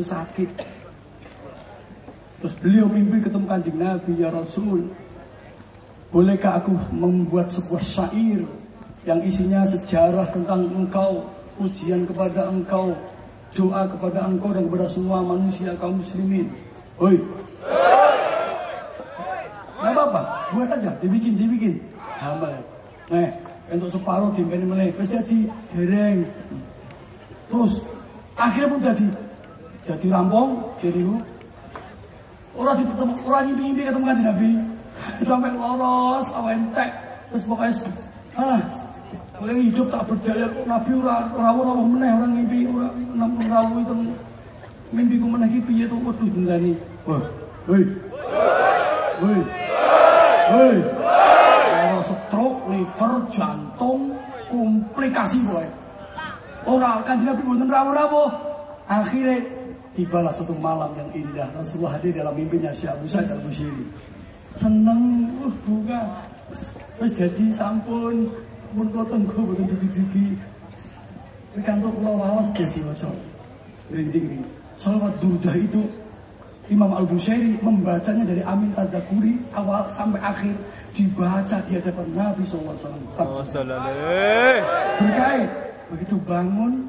beliau sakit. Terus beliau mimpi ketemu kanjeng Nabi ya Rasul. Bolehkah aku membuat sebuah syair yang isinya sejarah tentang engkau, ujian kepada engkau, doa kepada engkau dan kepada semua manusia kaum muslimin. Oi. Nggak apa-apa, buat aja, dibikin, dibikin. Hamal. Nah, untuk separuh dimpeni meleh, wis dadi dereng. Terus akhirnya pun jadi jadi rampung jadi itu orang di ketemu orang ngimpi ngimpi ketemu kanjeng Nabi. Sampai loros awal entek. Terus pokoknya alah pokoknya hidup tak berdaya. Nabi ora rawuh rawuh meneh orang ngimpi ora rawuh itu. Mimpi ku meneh iki piye to waduh dendani wah woi woi woi Ora stroke, liver, jantung, komplikasi boy. Orang kanjeng Nabi buatan rawuh-rawuh. Akhirnya tibalah satu malam yang indah. Rasulullah hadir dalam mimpinya Syekh Abu Sa'id Al-Busyiri. Seneng, uh bunga. Wis jadi sampun mun kula tenggo boten dugi-dugi. Pikantuk kula waos dadi waca. Rinding Salawat durdah itu Imam Al-Bushairi membacanya dari Amin Tadakuri awal sampai akhir dibaca di hadapan Nabi SAW. Berkait begitu bangun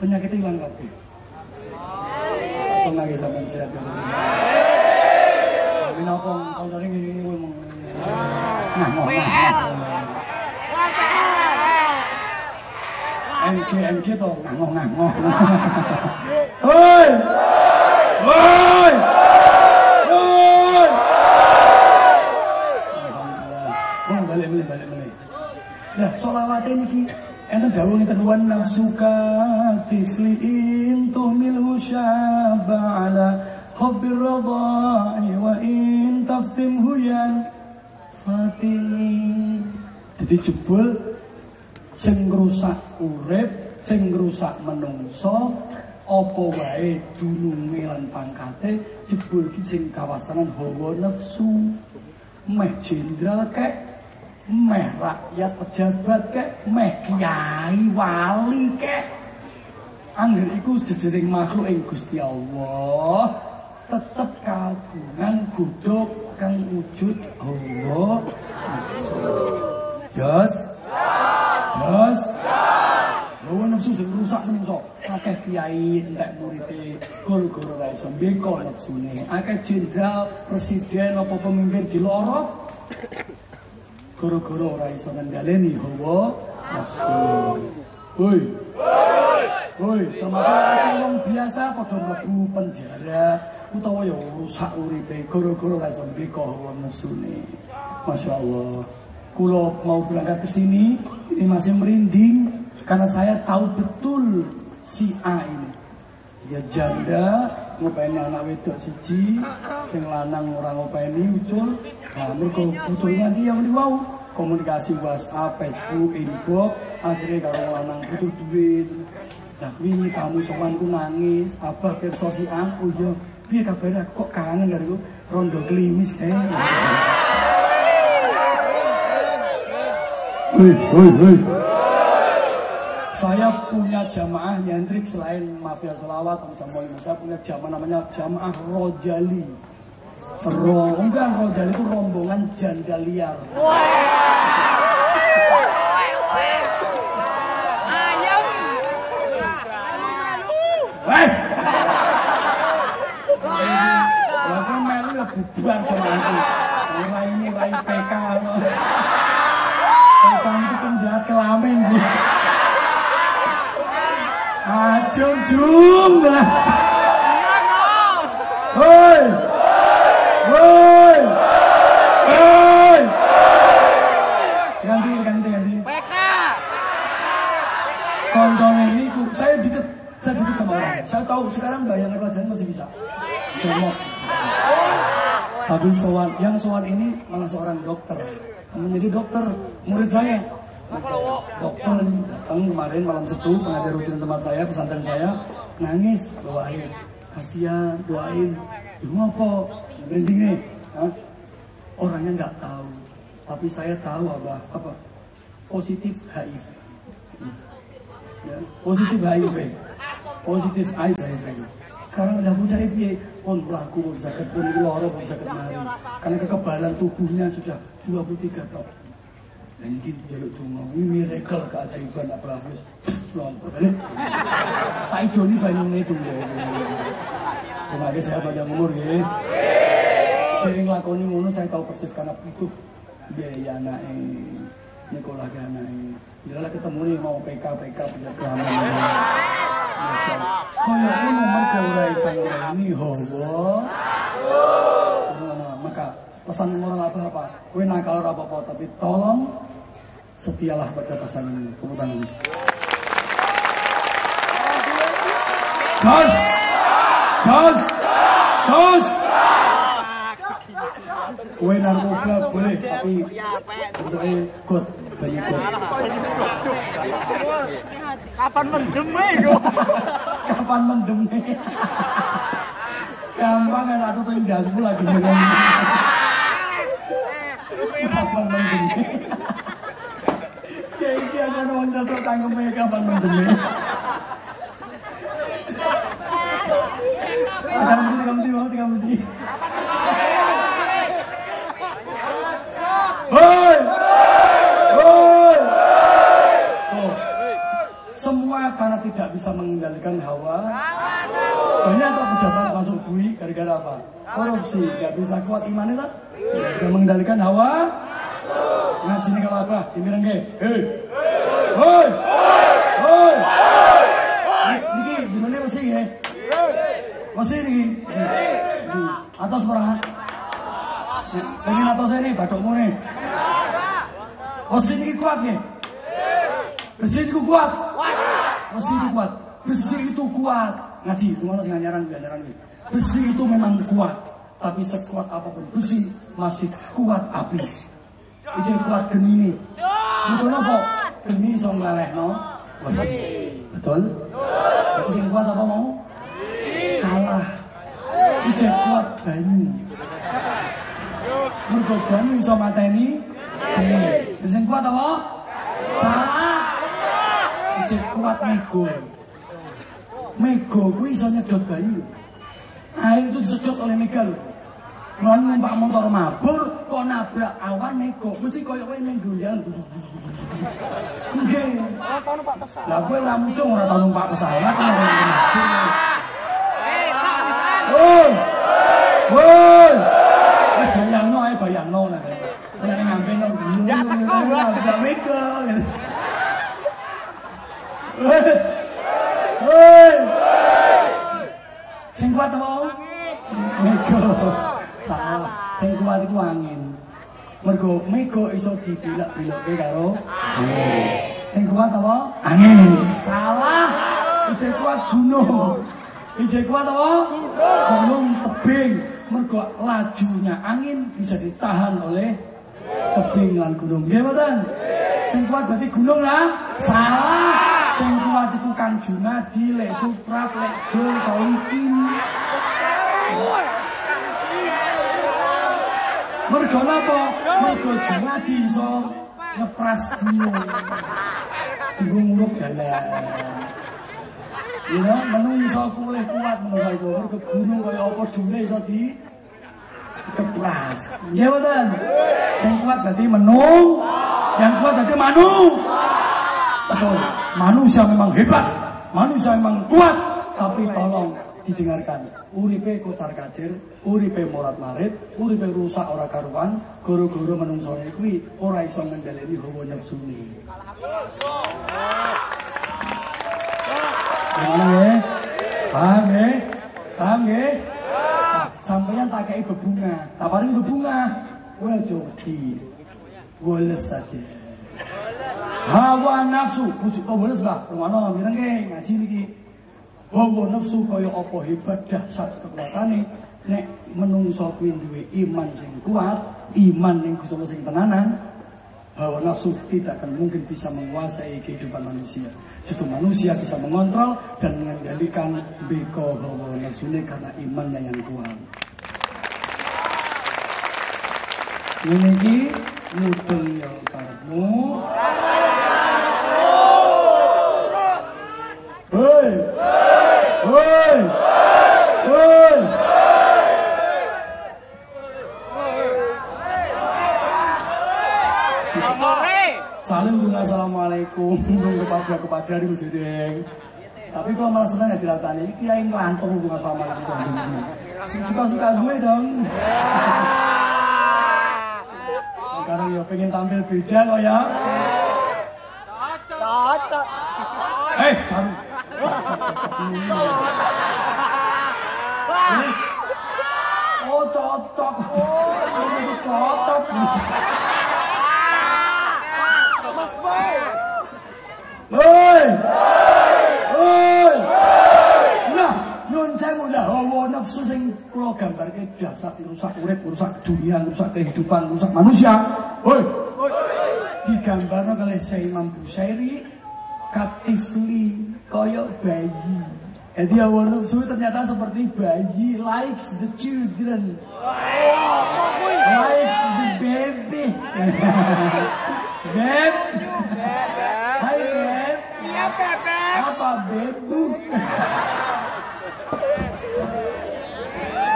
penyakit hilang kabeh. Tenang ya sampean sehat ya. Tapi napa koncone ngene iki ngomong. Nah, ngomong. NG NG to ngangong ngangong. Hoi! Hoi! Hoi! Alhamdulillah. Wong balik balik balik balik. Nah, solawate niki enten dawuh ngeten wan nafsuka tifliin tuhmilhu syaba ala hubbir radai wa in taftimhu yan fatini. Jadi jebul sing ngrusak urip, sing ngrusak menungso, apa wae dununge lan pangkate jebul ki sing kawastanan hawa nafsu. Meh jenderal kek, meh rakyat pejabat kek, meh kiai wali kek. Angger iku jejering makhluk ing Gusti Allah tetep kagungan godhog kang wujud nafsu. Jos. Jos. Hawa nafsu sing rusak menungso. Akeh kiai entek murite gara-gara ra iso mbeko nafsune. Akeh jenderal, presiden apa pemimpin dilorot gara-gara ora iso ngendhaleni hawa nafsune. Woi. Woi, termasuk akeh wong biasa padha mlebu penjara utawa ya rusak uripe gara-gara ora iso mbeko hawa. Masya Allah. Kulo mau berangkat ke sini ini masih merinding karena saya tahu betul si A ini. Dia janda, ngopeni anak wedok siji, sing lanang ora ngopeni ucul. Nah, mergo butuh nganti yang diwau komunikasi WhatsApp, Facebook, inbox, akhirnya kalau lanang butuh duit. Nah, wingi kamu sowanku nangis, abah pirsa si aku ya. Piye kabarnya kok kangen karo rondo klimis kae. Hei, hei, hei. Saya punya jamaah nyentrik selain mafia solawat, Om Jamal saya punya jamaah namanya jamaah Rojali. Ro, Rojali itu rombongan janda liar. Weh! Lah kan ya bubar jamaahku. Ora ini rai. PK Jum lah. Hoi. Hoi. Hoi. Ganti ganti ganti. Koncone ini ku- saya deket saya deket sama orang. Saya tahu sekarang bayangan wajahnya masih bisa. Semok. Tapi soal yang soal ini malah seorang dokter. Menjadi dokter murid saya. Dokter datang kemarin malam Sabtu pengajar rutin tempat saya pesantren saya. Nangis doain. Kasihan doain. Ibu apa merinding nih Hah? orangnya nggak tahu. Tapi saya tahu apa apa? Positif HIV. Ya, positif HIV. Positif AIDS HIV. Sekarang udah pun cari piye? Pun pelaku pun sakit pun loro pun sakit mari. Karena kekebalan tubuhnya sudah 23 tahun dan ini jaluk tunggu. Ini miracle keajaiban apa? Harus lompok balik. Tak itu ini banyak itu Kemarin saya panjang umur ya. Jadi ngelakoni ngono saya tahu persis karena butuh biaya anaknya nyekolah ke anaknya. Jelas ketemu nih mau PK PK punya kelamin Kaya ngono mergo ora iso ini? Hawa maka pesan moral apa apa? Kowe nakal apa-apa tapi tolong setialah pada tepuk tangan Jos Jos Jos Kowe narkoba boleh tapi bentuknya god banyak god Kapan mendem iku? kapan mendemnya gampang kan aku pengen dasmu lagi dengan kapan mendemnya ini ada orang jatuh tangkemnya kapan mendemnya Tiga menit, tiga menit, mau tiga menit. Hoi! Hoi! Oh. Semua karena tidak bisa mengendalikan hawa. Banyak kok pejabat masuk bui gara-gara apa? Korupsi, nggak bisa kuat imannya tak? Nggak bisa mengendalikan hawa. Ngaji ini kalau apa? Ini rengge. Hei, hoi, hoi. Niki, jenenge mesti ya. Mesti niki. Di atas pernah. Pengen atas ini, badokmu nih. Mesti niki kuat ya. Besi itu kuat. Besi itu kuat. Besi itu kuat. Ngaji, rumah sing nyaran nyaran iki. Besi itu memang kuat, tapi sekuat apa pun besi masih kuat api. Iki kuat geni. Betul apa? Geni iso nglelehno besi. Betul? Tapi sing kuat apa mau? Salah. Iki kuat banyu. Mergo banyu iso mateni geni. Sing kuat apa? Salah. Ijek kuat mego. Mego kuwi iso nyedot banyu. Air itu disedot oleh mega lho. Ngon numpak motor mabur kok nabrak awan mego, mesti koyo kowe ning gondang. Nggih. Lah kowe ora mutung ora tau numpak pesawat ora mabur. Woi. Woi. Wis bayangno ae bayangno lah. Ora ning ngamben nang nggak mega. Woi. Woi. Sing kuat apa? Mego. Salah. Sing kuat iku angin. Mergo mego iso dibilak-bilokke karo angin. Sing kuat apa? Angin. Salah. Ije kuat gunung. Ije kuat apa? Gunung tebing. Mergo lajunya angin bisa ditahan oleh tebing lan gunung. Nggih mboten? Sing kuat berarti gunung lah. Salah. Sing kuat iku Kang Junadi, Lek Suprat, Lek Dul, Solikin. Mergo napa? Mergo Junadi iso ngepras gunung. Gunung uruk dalan. Ya, menungso kulih kuat menungso iku. Mergo gunung kaya apa dure iso di kepras. Nggih mboten? Sing kuat berarti menung, yang kuat berarti manu. Betul. Manusia memang hebat, manusia memang kuat, tapi tolong didengarkan. Uripe kocar kacir, uripe morat marit, uripe rusak ora karuan, goro-goro menungsone kuwi ora iso ngendhaleni hawa nafsune. Paham ya? Paham ya? Paham ya? Nah, sampeyan tak kei bebunga, tak paring bebunga. Kowe aja wedi. Woles saja. Hawa nafsu, oh woles rungono mireng ke ngaji niki. Hawa nafsu kaya apa hebat dahsyat kekuatane nek menungso kuwi duwe iman sing kuat, iman ning Gusti Allah sing tenanan, hawa nafsu tidak akan mungkin bisa menguasai kehidupan manusia. Justru manusia bisa mengontrol dan mengendalikan beko hawa nafsunya karena imannya yang kuat. Ini ki mudeng ya karepmu. Hei! Hei! Sore. Saling guna assalamualaikum kepada kepada di Bujudeng. Tapi kalau malah senang ya dirasani, kiai ngelantung guna assalamualaikum kepada Suka-suka gue dong. Sekarang ya pengen tampil beda kok ya. Cocok. Eh, saru. Oh cocok. Oh, ini cocok. Mas Boy. Hei! Hei! Nah, nyun sewu lah hawa nafsu sing kula gambarke dasar rusak urip, rusak dunia, rusak kehidupan, rusak manusia. Hei! Digambarno kalih Syekh Imam Busairi katifli kaya bayi. Jadi hawa nafsu ternyata seperti bayi likes the children. Likes the baby. Beb. Hai Beb. Iya, Bebek. Apa bebu?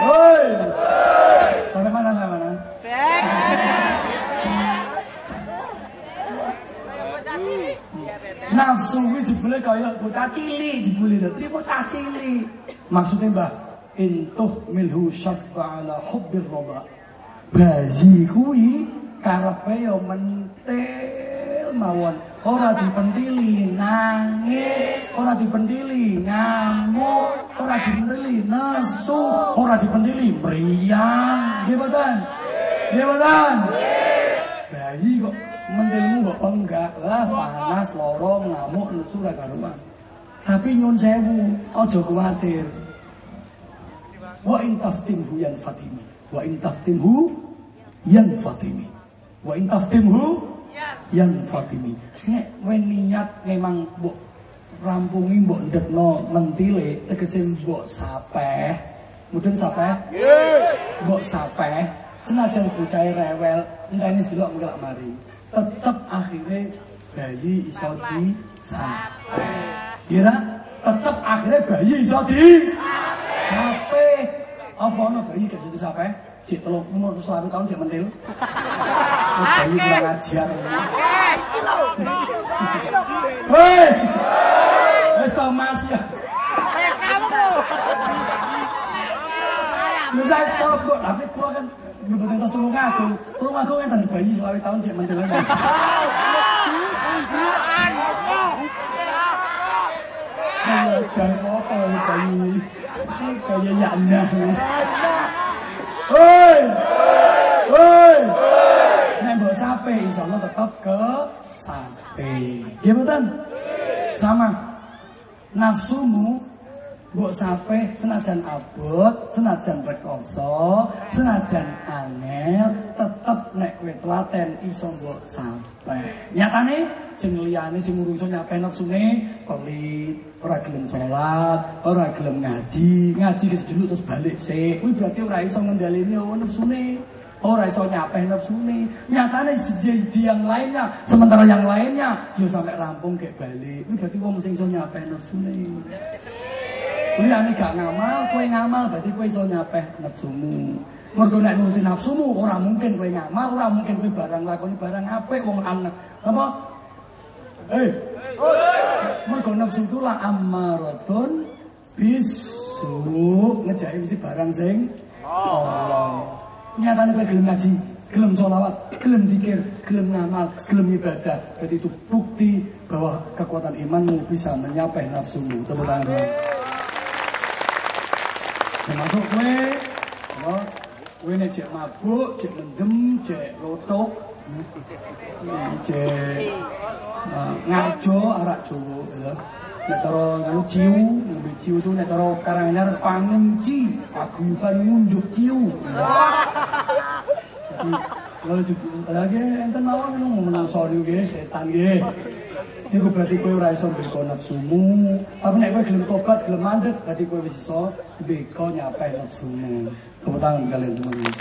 Hoi. Sampai mana sampai mana? Nafsu kuwi jebule kaya bocah cilik jebule dadi bocah cilik. Maksudnya Mbah, intuh milhu syabba ala hubbir roba. Bayi kuwi karepe yo mentil mawon. Ora dipentili nangis, ora dipentili ngamuk, ora dipentili nesu, ora dipentili meriang. Nggih mboten? Nggih mboten? Bayi kok mentilmu kok enggak lah panas loro ngamuk nesu ra karuan. Tapi nyun sewu, aja kuwatir. Wa in taftimhu yan fatimi. Wa in taftimhu yan fatimi. Wa in taftimhu yan fatimi. Nek wen niat memang mbok rampungi mbok ndekno mentile tegese mbok sapeh. Mudeng sapeh? Mbok sapeh senajan bocah rewel entene delok ngelak mari. Tetep akhirnya bayi iso di sapeh. Kira tetep akhirnya bayi iso di sapeh. Apa ono bayi gak jadi sapeh? Cik telung umur selalu tahun cik mentil. Bayi kurang ajar. Hei! Wis tau mas ya. Bisa tolong kok, tapi kula kan mboten tos tulung aku. Tulung aku ngenten bayi selawe tahun cek mentelan. Ayo jangan apa bayi. Bayi yana. Hei! Hei! Nek mbok sape iso Allah tetap ke sampai. Iya betul? Sama. Nafsumu mbok sampai senajan abot, senajan rekoso, senajan angel, tetep nek kowe telaten iso mbok sampai. Nyatane sing liyane sing urung iso nyampe nafsune pelit, ora gelem salat, ora gelem ngaji, ngaji wis dulu terus balik sik. Kuwi berarti ora iso ngendhaleni nafsune. Ora iso nyampe nafsune. Nyatane sejeji yang lainnya, sementara yang lainnya yo sampai rampung kayak balik. Kuwi berarti wong sing iso nyampe nafsune. Liyane gak ngamal, kowe ngamal berarti kowe iso nyapeh nafsumu. Mergo nek nuruti nafsumu ora mungkin kowe ngamal, ora mungkin kowe barang lakoni barang apik wong anak. Apa? Eh. Mergo nafsu itu lah amaratun bisu ngejake mesti barang sing Allah. Nyatane kowe gelem ngaji, gelem sholawat, gelem dikir, gelem ngamal, gelem ibadah. Jadi itu bukti bahwa kekuatan imanmu bisa menyapeh nafsumu. Tepuk tangan. Termasuk kue, apa? Kue ini cek mabuk, cek mendem, cek lotok, hmm, cek uh, ngarjo, arak jowo, gitu. Nek cara nganu ciu, ngombe ciu itu nek cara karanganyar pangunci, paguyuban ngunjuk ciu. gitu. Kalau juga lagi enten mawon ngono menang sorry nggih setan nggih. Iku berarti kowe ora iso mbeko nafsumu. Tapi nek kowe gelem tobat, gelem mandek, berarti kowe wis iso mbeko nyapeh nafsumu. Tepuk tangan kalian semuanya.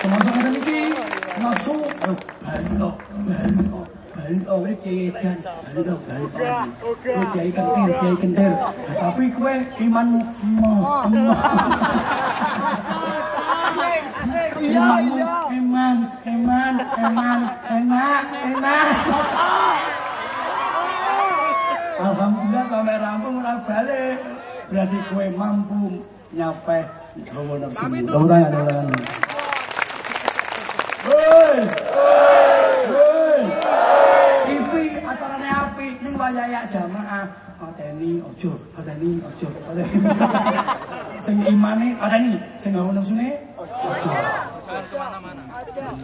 Termasuk ngeten iki nafsu oh, bali to, bali to. Bali to kowe kiai kentir, kiai kentir. Nah, Tapi kowe imanmu emoh. Imanmu eman, eman, eman, enak, enak. Alhamdulillah sampai rampung ora balik. Berarti kue mampu nyampe hawa nafsu. Tepuk tangan, tepuk tangan. Hei! Hei! TV acarane api ning wayayak jamaah. Pateni ojo, pateni ojo, pateni. Sing imane pateni, sing hawa nafsune ojo.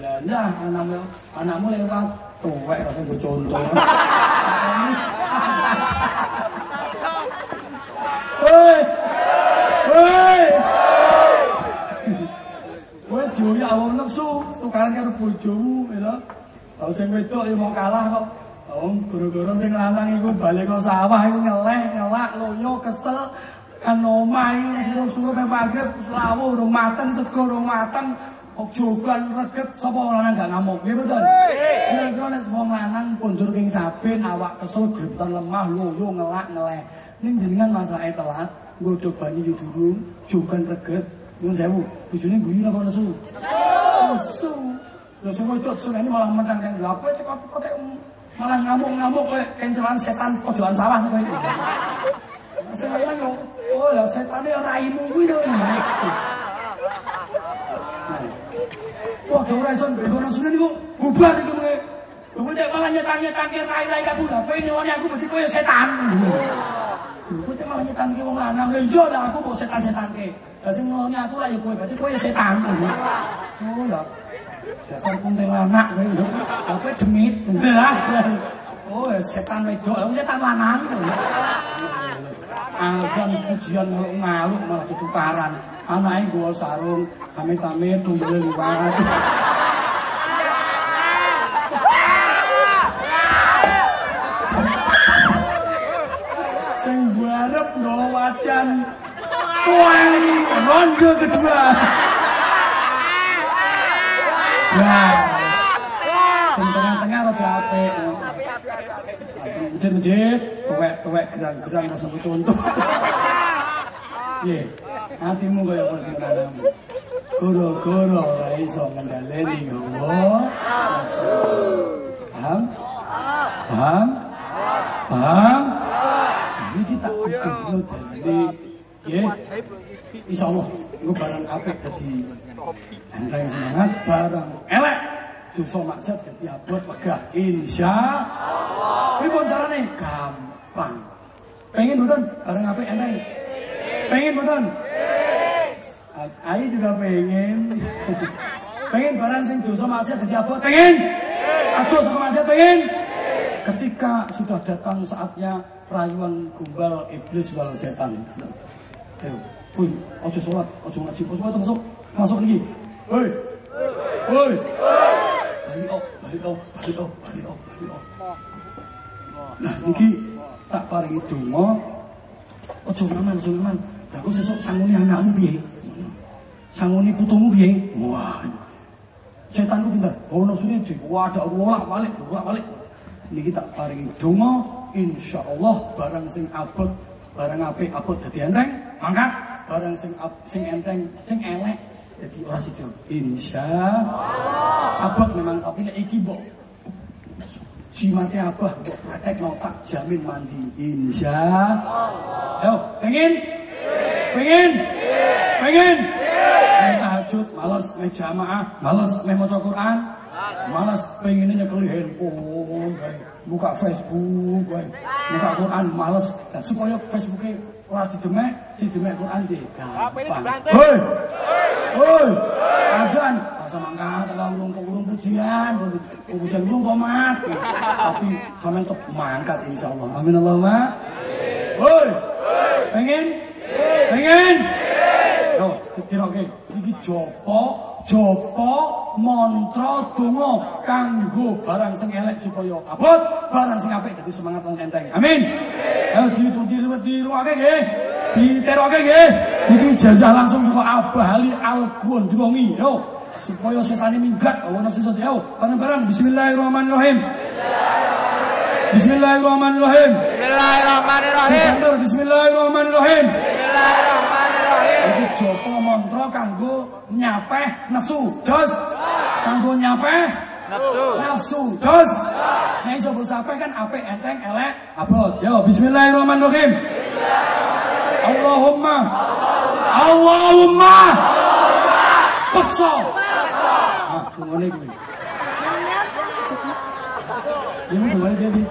Lah lah anakmu anakmu lewat tuwek rasa gue contoh. Pateni. Hei! Hei! Kowe joyo awak nafsu tukaran karo bojomu, ya. Kalau sing wedok ya mau kalah kok. Oh, goro-goro sing lanang iku balik ke sawah iku ngeleh, ngelak, loyo, kesel. Kan omah iki surup-surup yang maghrib selawuh urung mateng, sego urung mateng. Kok jogan reget sapa lanang gak ngamuk, nggih betul? Kira-kira nek wong lanang kondur king saben awak kesel grebetan lemah, loyo, ngelak, ngeleh. Ning jenengan masake telat, nggodhog banyu yo durung, jogan reget. Nyun sewu, bojone guyu napa nesu? Nesu. Lha sing wedok sunene malah menang kang lha apa teko-teko tek malah ngamuk-ngamuk kayak kencelan setan pojokan sawah kowe. Sing lanang yo, oh lha setane raimu kuwi to. Waduh ora iso mbeko nesune niku bubar iki kowe. Kowe nek malah nyetan-nyetan ki rai-rai aku lha kowe nyewani aku berarti kowe setan. Lho kowe nek malah nyetan ki wong lanang, lha iya lah aku kok setan-setan ki. Lah sing nyewani aku lah ya kowe berarti kowe setan. Oh lah. Dasar kuntil anak kowe lho. Lah kowe demit. Oh ya setan wedok, aku setan lanang. Agam pujian ngaluk-ngaluk malah tutukaran. Anake gua sarung, amit-amit tuyule liwat. Sing barep nggawa wajan tuang ronde kedua. Nah, sing tengah-tengah rada apik. Masjid-masjid, tuwek-tuwek gerang-gerang langsung contoh. Ye, hatimu kaya apa gimanamu? Goro-goro ora iso ngendhaleni hawa nafsu. Paham? Paham? Paham? Nah, Ini kita kudu dalane. Ye. Insyaallah engko barang apik dadi enteng semangat barang elek dosa maksiat dadi abot wegah insya Allah. Pripun carane? Gampang. Pengen mboten barang apik enteng? Pengen mboten? Ayo juga pengen. Pengen barang sing dosa maksiat dadi abot pengen? Aduh saka maksiat pengen? Ketika sudah datang saatnya rayuan gombal iblis wal setan. Ayo, woi, ojo sholat, ojo ngaji, ojo sholat masuk, masuk lagi. Woi, woi, balik oh, balik oh, balik oh, balik balik oh. Nah, niki tak paringi donga. Ojo ngaman, ojo ngaman. Lah kok sesuk sangune anakmu piye? Sangune putumu piye? Wah. Setan ku pinter. Oh nafsune di wadah bolak balik, bolak balik. Niki tak paringi donga, insyaallah barang sing abot, barang apik abot dadi enteng, mangkat. Barang sing ab, sing enteng, sing elek dadi ora sida. Insya abot memang tapi nek iki mbok Jimate abah mbok praktekno tak jamin mandi. Insya Yo, pengen? Pengen? Pengen? Main tahajud, malas main jamaah, malas main maca Quran, malas pengen nyekeli handphone, bae. buka Facebook, bae. buka Quran, malas. Nah, supaya Facebooknya ora didemek, didemek Quran di. Gampang. Hoi, hoi, azan, masa mangkat, kalau urung urung pujian, pujian urung komat. Tapi sampean tetep mangkat insyaallah. Amin Allahumma. Hoi, pengen? Pengen? Yo, ditiroke. Iki jopo, jopo mantra donga kanggo barang sing elek supaya abot, barang sing apik dadi semangat lan enteng. Amin. Ayo diruake nggih. Diteroke nggih. Iki jajah langsung saka Abah Ali Al-Gun diwongi. Yo, supaya setane minggat awan nafsu sate. Yo, bareng-bareng bismillahirrahmanirrahim. Bismillahirrahmanirrahim. Bismillahirrahmanirrahim. Bismillahirrahmanirrahim. Bismillahirrahmanirrahim. Iki jopo mantra kanggo nyapeh nafsu. Jos. Kanggo nyapeh Nafsu. nafsu. Jos. Nek iso sapeh kan apik enteng elek abot. Yo bismillahirrahmanirrahim. Allahumma Allahumma Paksa. Ah, ngene kuwi. Ini gimana dia, Bi?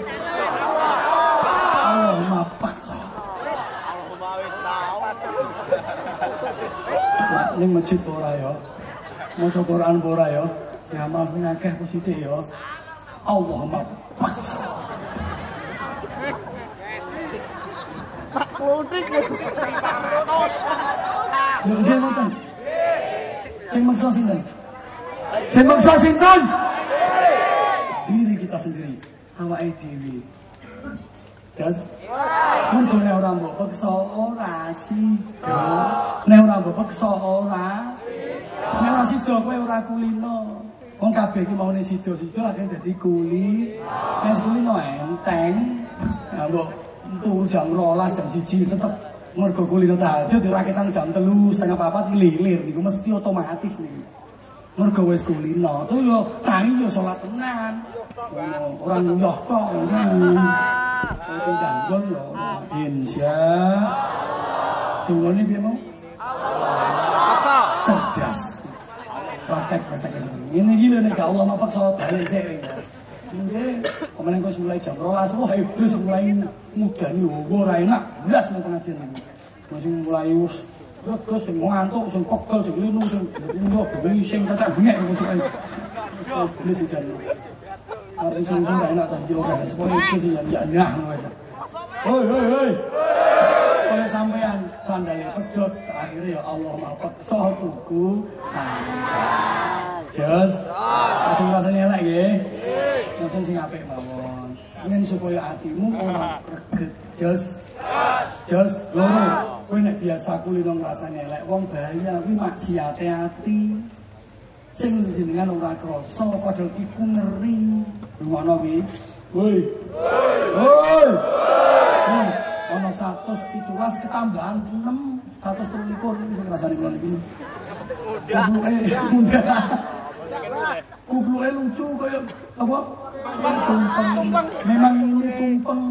Allahumma paksa. Lah, ning masjid ora ya. Maca Quran ora ya. Ngamal sing akeh ku sithik ya. Allahumma paksa. Lho dia ngoten. Sing maksa sinten? Sing maksa sinten? Diri kita sendiri. Awake dhewe. Yes. Mergo nek ora mbok peksa ora sida. Nek ora mbok peksa ora. Nek ora sida kowe ora kulino. Wong kabeh iki maune sida-sida akhirnya dadi kuli. Nek kulino enteng. Nah mbok turu jam 12 jam 1 tetep mergo kulino tahajud diraketan jam 3 setengah papat ngelilir niku mesti otomatis niku. Mergo wis kulino, tuh yo tangi yo salat tenan. Ora nguyah tok. Tapi ganggon lho. Insya Tunggu piye mau? Cerdas. Praktek praktek ini. Ini gila nih gak Allah mapak soal balik sih. Nggih, kemarin kau mulai jam rolas, wah iblis mulai muda nih, ora enak, belas mau pengajian ini. Masih mulai us, terus sing ngantuk, sing pegel, sing linu, sing beli sing kata bengek aku suka. Iblis sih Paling sungguh tak enak tadi loh guys. Pokoknya itu sih yang tidak enak loh guys. Hei sampean sandalnya pedot. Akhirnya ya Allah mampet. Soh tuku sandal. Jus. rasane elek nggih. Nggih. Masih sing apik mawon. Ingin supaya hatimu orang reget. Jos. Jos Loro. Kau ini biasa kulit dong rasanya enak. Wong bahaya. kuwi maksiate ati. Sing jenengan ora krasa padahal iku ngeri. Ngono kuwi. Woi. Woi. Woi. Ono 117 ketambahan 6 123 iki sing rasane kula niki. Kubluke muda. Kubluke lucu kaya apa? Tumpeng. Memang ini tumpeng.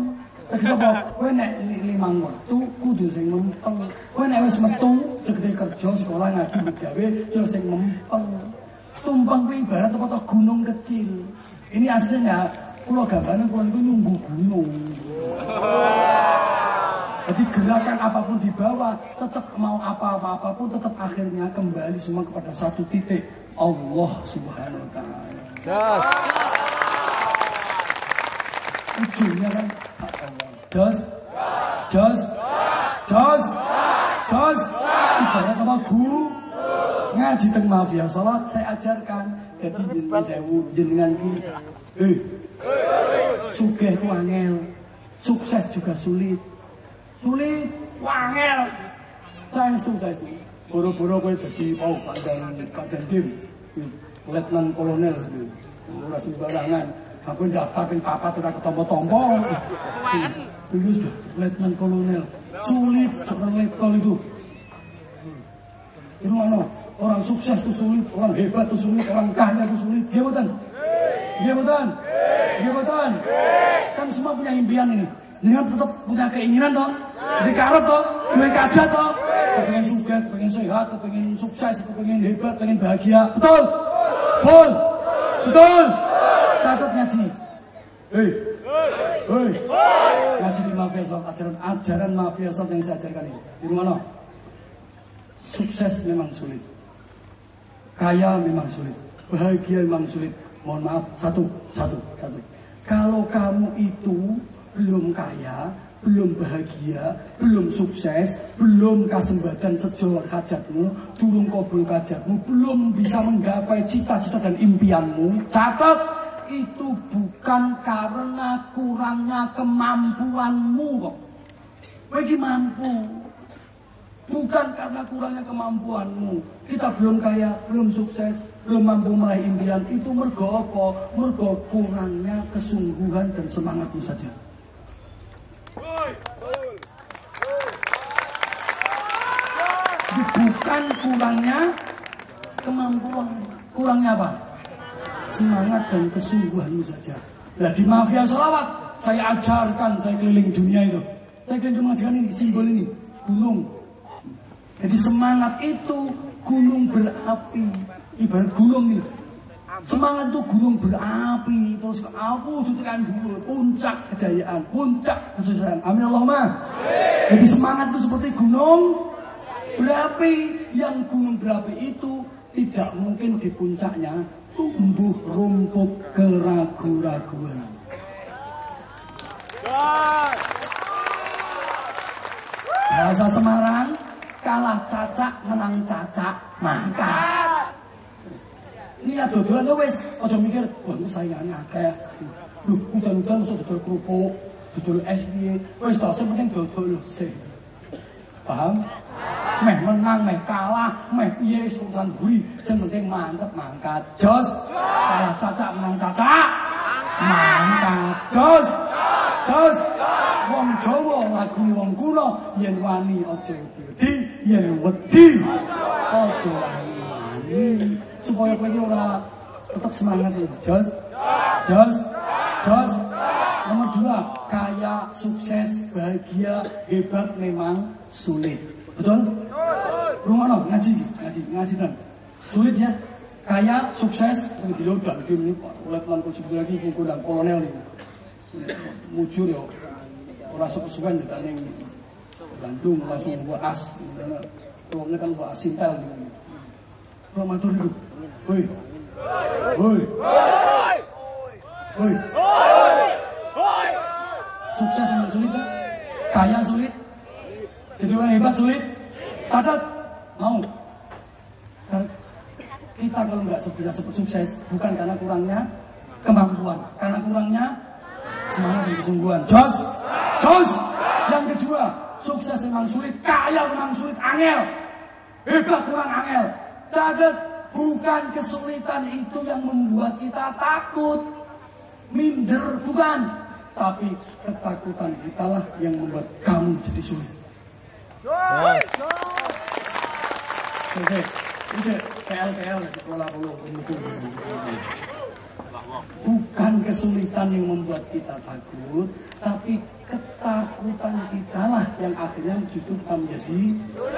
Lagi sapa? Kowe nek li- limang wektu kudu sing mempeng. Kowe nek wis metu segede kerja sekolah ngaji gawe ya sing mempeng. Tumpeng kuwi ibarat toh gunung kecil. Ini aslinya kula gambarnya kula niku nyunggu gunung. Jadi gerakan apa pun di bawah, tetap mau apa-apa apa pun, tetap akhirnya kembali semua kepada satu titik. Allah Subhanahu wa taala. Ujungnya kan jos. Jos. Jos. Jos. Ibarat apa? Gu ngaji teng mafia salat saya ajarkan. Jadi jenengan sewu jenengan ki eh sugih ku angel. Sukses juga sulit. Sulit wangel saya sukses. Boro-boro kowe dadi mau padang padang dim. Letnan kolonel ora sembarangan. Aku daftar ping papat ora ketompo-tompo. Dulu sudah letnan kolonel. Sulit seorang letkol itu. Itu mana orang sukses itu sulit orang hebat itu sulit orang kaya itu sulit. Dia betul dia betul dia betul kan semua punya impian ini. Jangan tetap punya keinginan toh. Dikarep toh duwe kajat toh. Pengen sukses pengen sehat pengen sukses pengen hebat pengen bahagia. Betul? Betul? Betul? Catat ngaji. Hei. Hei. Ngaji di mafia Islam ajaran ajaran mafia Islam yang saya ajarkan ini. Di mana sukses memang sulit kaya memang sulit bahagia memang sulit mohon maaf satu satu satu kalau kamu itu belum kaya belum bahagia, belum sukses, belum kasembatan sejo hajatmu, turun kabul hajatmu, belum bisa menggapai cita-cita dan impianmu. Catat, itu bukan karena kurangnya kemampuanmu kok. Bagi mampu. Bukan karena kurangnya kemampuanmu. Kita belum kaya, belum sukses, belum mampu meraih impian. Itu mergo apa? Kurangnya kesungguhan dan semangatmu saja. bukan kurangnya kemampuan kurangnya apa semangat dan kesungguhanmu saja lah di mafia selawat saya ajarkan saya keliling dunia itu saya keliling mengajarkan ini simbol ini gunung jadi semangat itu gunung berapi ibarat gunung ini Semangat itu gunung berapi terus aku tutukan dulu puncak kejayaan, puncak kesuksesan. Amin Allahumma. Jadi semangat itu seperti gunung berapi yang gunung berapi itu tidak mungkin di puncaknya tumbuh rumput keraguan-raguan. Bahasa Semarang kalah cacak menang cacak mangkat. Ini ya dodolan tuh wes, ojo mikir, wah ini saingannya akeh. Lu udan-udan mesti dodol kerupuk, dodol es piye. Tak sing penting dodol sih. Paham? Meh menang, meh kalah, meh piye urusan buri. Sing penting mantep mangkat. Jos. Kalah cacak menang cacak. Mangkat. Jos. Jos. Wong Jawa lagune wong kuno yen wani aja wedi, yen wedi aja wani. supaya kowe ora tetap semangat loh. Jos. Jos. Jos. Nomor dua, kaya, sukses, bahagia, hebat memang sulit. Betul? Rumah ngaji, ngaji, ngaji dan sulit ya. Kaya, sukses, ini di lodan, di ini oleh pelan kursi lagi, dan kolonel nih. Mujur ya, orang suka-sukan di tanah Bandung langsung buat as, kalau kan buat asintel gitu. Kalau matur itu, Woi. Woi. Woi. Sukses memang sulit? Kaya sulit. Jadi orang hebat sulit. Catat. Mau. Karena kita kalau nggak bisa sebut sukses bukan karena kurangnya kemampuan, karena kurangnya semangat dan kesungguhan. Jos, jos. Yang kedua, sukses memang sulit, kaya memang sulit, angel. Hebat kurang angel. Catat, Bukan kesulitan itu yang membuat kita takut, minder, bukan. Tapi ketakutan kita lah yang membuat kamu jadi sulit. Bukan kesulitan yang membuat kita takut, tapi takutan kita lah yang akhirnya justru kita menjadi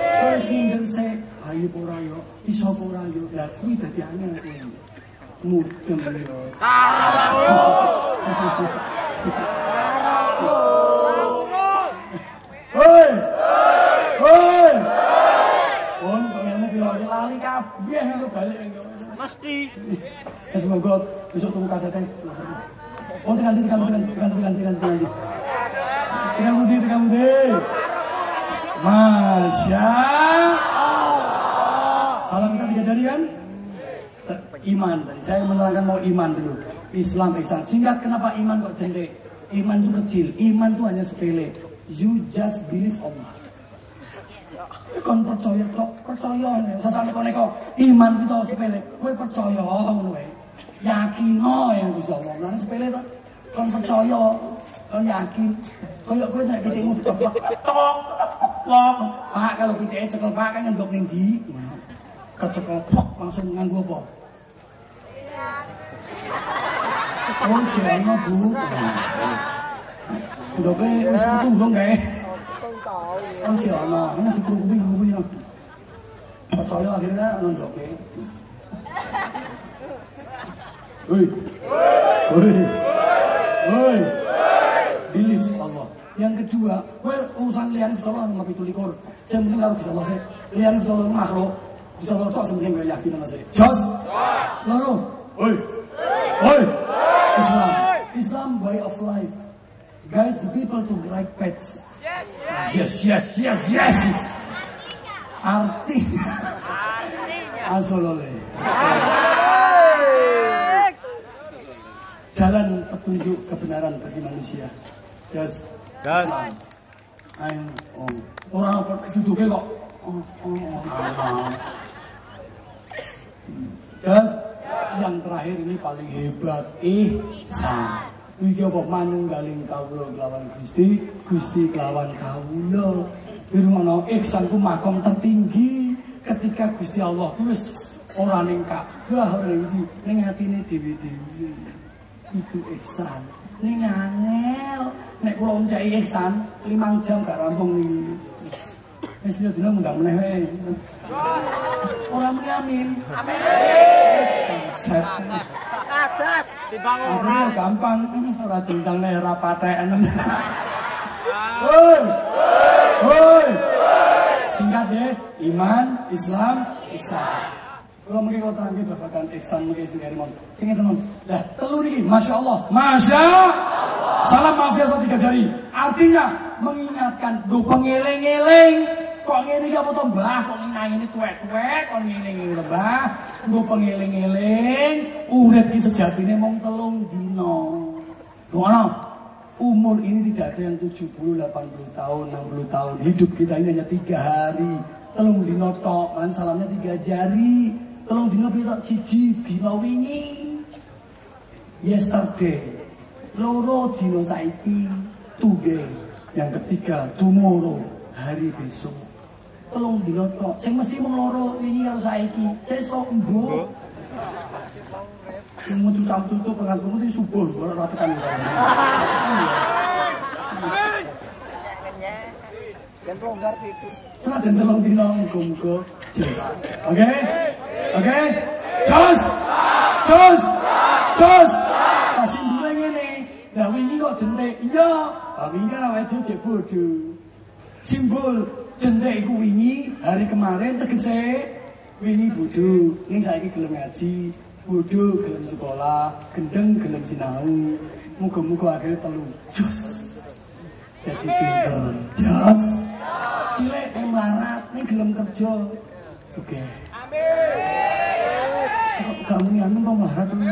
terus minder se ayo pura yo iso pura yo lah kuwi dadi angel kuwi mudeng yo Hei! Hei! Pun, kau yang mobil lari lali kabeh lu balik. Mesti. Semoga besok tunggu kasetnya. Pun, tinggal, tinggal, tinggal, tinggal, tinggal, tinggal, tekan budi tekan budi. Masya Salam kita tiga jari kan? Iman. Saya menerangkan mau iman dulu. Islam ihsan. Singkat kenapa iman kok jendek? Iman itu kecil. Iman itu hanya sepele. You just believe Allah. Kon percaya kok percaya sesane kon kok iman kita sepele. Kowe percaya ngono wae. Yakino yang Gusti Allah. Lah sepele to. Kon percaya, con nhà kim. Con lộc quyết này cái tiếng một tập to to. Ba cái lộc kinh tế cho con ba cái nhân lộc đình thí. Tập cho con phọc bằng sông ngang gua bỏ ôi trời nó bú. Được cái ôi sao tung không đấy. Ôi trời mà nó là tung của mình của mình không mà trời ơi cái đó nó được đấy. Ơi ơi ơi Yang kedua, kowe urusan liyane Gusti Allah ngapi tulikur. Sing penting karo Gusti Allah sih. Liyane Gusti Allah makhluk. Gusti Allah tok sing penting kowe yakin ana sih. Jos. Loro. Woi. Woi. Islam. Islam way of life. Guide the people to the right paths. Yes, yes, yes, yes, yes. Artinya. Asolole. Jalan petunjuk kebenaran bagi manusia. Yes. Islam. Ayo. Orang kok. Yes. Yang terakhir ini paling hebat. Ihsan. Iki apa manunggaling kawula kelawan Gusti, Gusti kelawan kawula. Firmana ihsan ku makom tertinggi ketika Gusti Allah wis ora ning Ka'bah ora ning ning atine dhewe-dhewe. Itu ihsan. Ning angel, nek kula uncai ihsan 5 jam gak rampung iki. Wis yo dina mundak meneh wae. Ora muni amin. Amin. Set. Atas dibangun Akhirnya gampang, ora tintang nih rapatean. Woi, woi, singkat ya, iman, Islam, ihsan. Kalau mungkin kalau terangin babakan ihsan mungkin sing dari mon. Sing teman. Lah, telu niki, masya Allah, masya. Salam mafia satu tiga jari. Artinya mengingatkan, gue pengeleng-eleng. Kok ngene iki apa to Mbah? Kok nang ini tuwek-tuwek, kok ngene to Mbah? Gue pengeleng-eleng, urip iki sejatine mung telung dino. Ngono. Umur ini tidak ada yang 70, 80 tahun, 60 tahun. Hidup kita ini hanya tiga hari. Telung dino tok, kan salamnya tiga jari. Telung dino tok? Siji dino wingi. Yesterday. Loro dino saiki. Today. Yang ketiga, tomorrow. Hari besok. Telung dino tok. Sing mesti mung loro wingi karo saiki. Sesuk mbok. Sing mau cucam-cucup dengan pengundi subuh, ora ora tekan iki. Senajan telung dino muga-muga jos. Oke? Oke? Jos! Jos! Jos! Tak simbole ngene. Lah wingi kok jentik? Iya, lah wingi kan awake dhewe jek bodho. Simbol jentik iku wingi hari kemarin tegese wingi bodho. Ning saiki gelem ngaji, bodho gelem sekolah, gendeng gelem sinau. Muga-muga akhirnya telu. Jos! Jadi pinter. Jos! Cilik yang melarat, ini gelem kerja. Suge. Kok kamu nih anu mau melarat ini?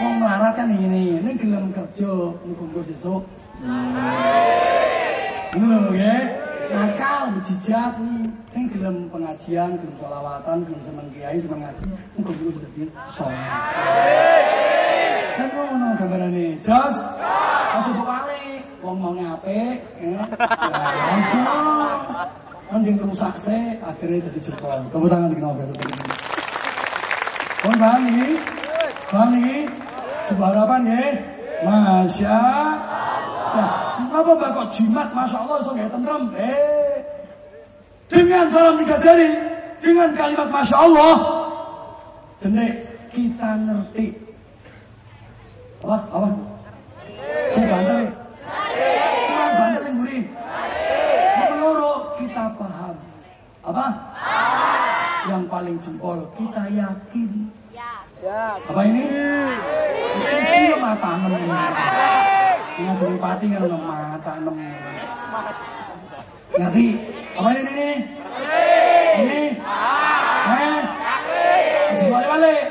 Mau melarat kan ini, ini gelem kerja. Muga-muga sesuk. Ini loh ya. Nakal, bejijat nih. Ini gelem pengajian, gelem sholawatan, gelem seneng kiai, seneng ngaji. Muga-muga sudah di sholat. Kan ngono gambarane. Jos. Aja mbok walik. Wong mau apik, ya. Ya Kan yang rusak se akhirnya jadi jempol. Tepuk tangan dikit novel seperti ini. Kon paham ini? Paham ini? Sebuah harapan ya? Masya Nah, kenapa mbak kok jimat? Masya Allah, so nggak tentrem. Eh, dengan salam tiga jari, dengan kalimat Masya Allah, jenek kita ngerti apa? Apa? Saya banter ya? Kurang banter yang gurih. Yang meloro kita paham. Apa? Yang paling jempol kita yakin. Ya. apa ini? Iki lo mata enam ini dengan jadi pati kan lo mata enam ngerti? Apa ini ini ini ini eh masih balik balik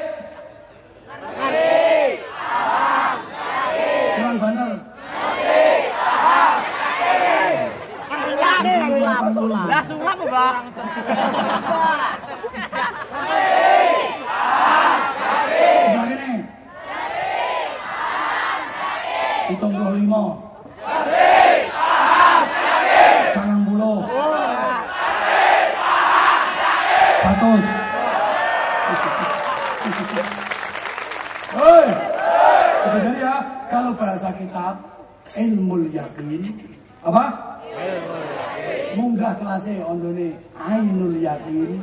kurang banter Lah sulap Mbak. Ya, kalau bahasa kitab ilmu yakin, apa? Munggah kelasnya ondone ainul yakin,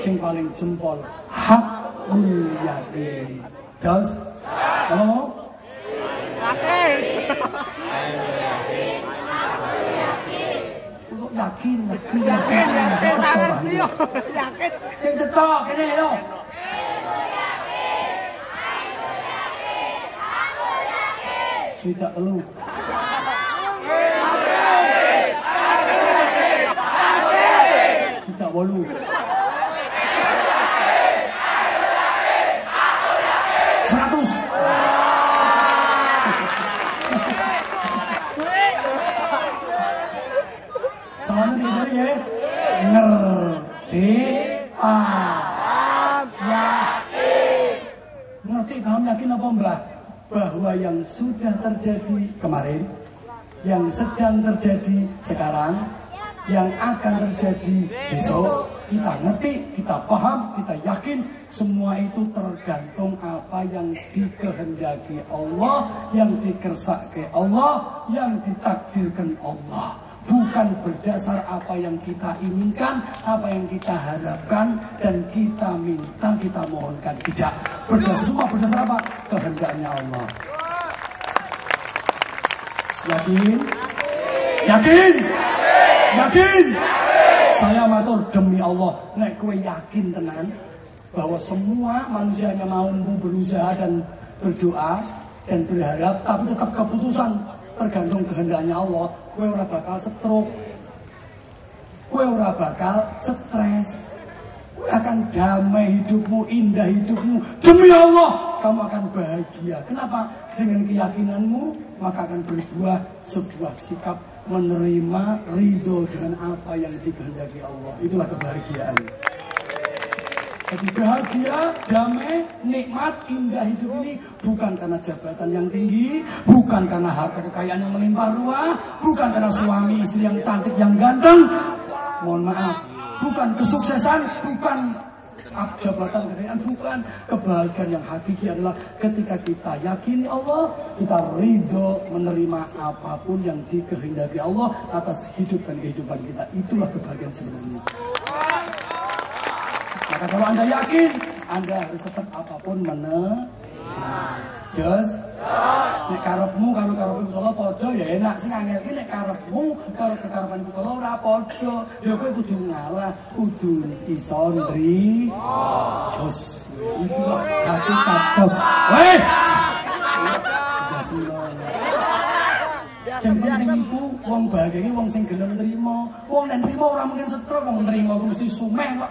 sing paling jempol. Hakul yakin kamu mau? Untuk yakin yakin yakin sing cetok Yakin. sing cetok kene lo Sudah telu. Sudah walu. Ya. Ngerti paham yakin. Ngerti paham yakin apa mbak? Bahwa yang sudah terjadi kemarin, yang sedang terjadi sekarang, yang akan terjadi besok, kita ngerti, kita paham, kita yakin semua itu tergantung apa yang dikehendaki Allah, yang dikersake Allah, yang ditakdirkan Allah. Bukan berdasar apa yang kita inginkan, apa yang kita harapkan, dan kita minta, kita mohonkan. Tidak. Berdasar semua berdasar apa? Kehendaknya Allah. Yakin? Yakin? Yakin? Saya matur demi Allah, nek kue yakin tenan bahwa semua manusia yang mampu berusaha dan berdoa dan berharap, tapi tetap keputusan tergantung kehendaknya Allah, kue ora bakal stroke, kue ora bakal stres, kue akan damai hidupmu, indah hidupmu, demi Allah kamu akan bahagia. Kenapa? Dengan keyakinanmu maka akan berbuah sebuah sikap menerima ridho dengan apa yang dikehendaki Allah. Itulah kebahagiaan. Jadi bahagia, damai, nikmat, indah hidup ini bukan karena jabatan yang tinggi, bukan karena harta kekayaan yang melimpah ruah, bukan karena suami istri yang cantik yang ganteng. Mohon maaf, bukan kesuksesan, bukan ab- jabatan kekayaan, bukan kebahagiaan yang hakiki adalah ketika kita yakini Allah, kita ridho menerima apa pun yang dikehendaki Allah atas hidup dan kehidupan kita. Itulah kebahagiaan sebenarnya. Maka kalau Anda yakin, Anda harus tetap apapun mana. Jos, nek karepmu karo karepku kula padha ya enak sing angel ki nek karepmu karo kekarepan kula ora padha. Ya kowe kudu ngalah, kudu iso ndri. Jos, iku kok hati kadep. Weh. Sudah sila. Sing penting iku wong bahagia iki wong sing gelem nrimo. Wong nek nrimo ora mungkin setruk wong nrimo iku mesti sumeh kok.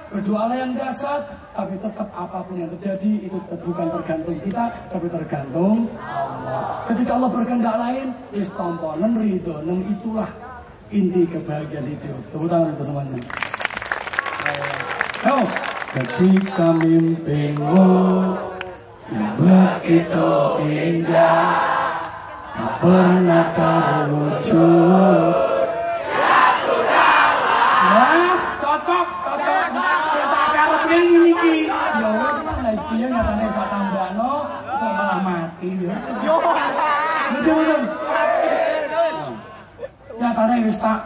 berdoalah yang dasar, tapi tetap apa pun yang terjadi itu bukan tergantung kita, tapi tergantung Allah. Ketika Allah berkehendak lain, wis tampa nen ridho, itulah inti kebahagiaan hidup. Tepuk tangan untuk semuanya. Ayo, ketika mimpimu yang begitu indah tak pernah terwujud. Nyatane tak tambahno kok malah mati ya. Yo. Betul. nyatane wis tak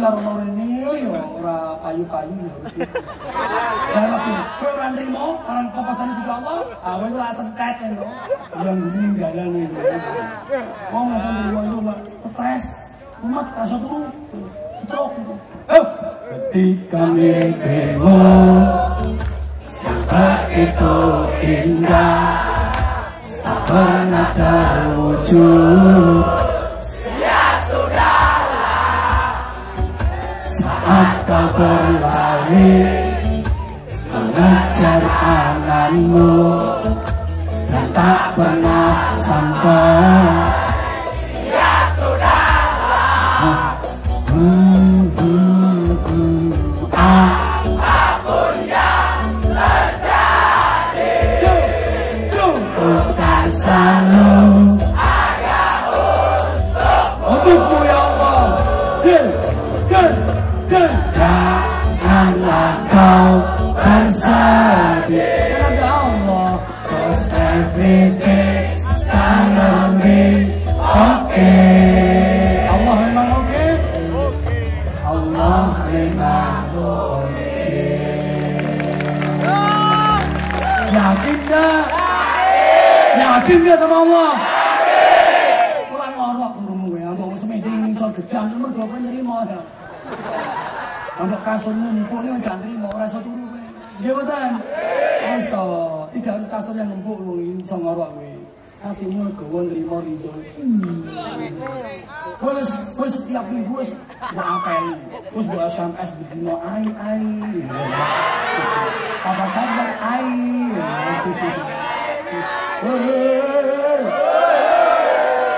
karo yo ora payu-payu ya tapi kowe ora nrimo Allah, ah ora. Yang ngene dalan iki. Wong ora itu stres, umat rasa turu, stroke. Oh, ketika mimpimu begitu indah tak pernah terwujud. Saat kau berlari mengejar anganmu dan tak pernah sampai. Ya sudahlah. hmm, selalu untukmu ya Allah. Dil, dil, dil. Janganlah kau bersedih. Kepada Allah Cause everything's Yakin gak sama Allah? Pulang ngorok ngomong gue, wis semedi iso gedang mergo kowe nrimo ya. Ambok kasur numpuk nih gak nrimo ora iso turu kowe. Nggih mboten? Wis to, tidak harus kasur yang numpuk wong iso ngorok kowe. Hatimu legowo nrimo ridho. Kowe wis kowe setiap minggu wis mbok apeli. Wis mbok SMS bedino ai ai. Apa kabar ai? Hei.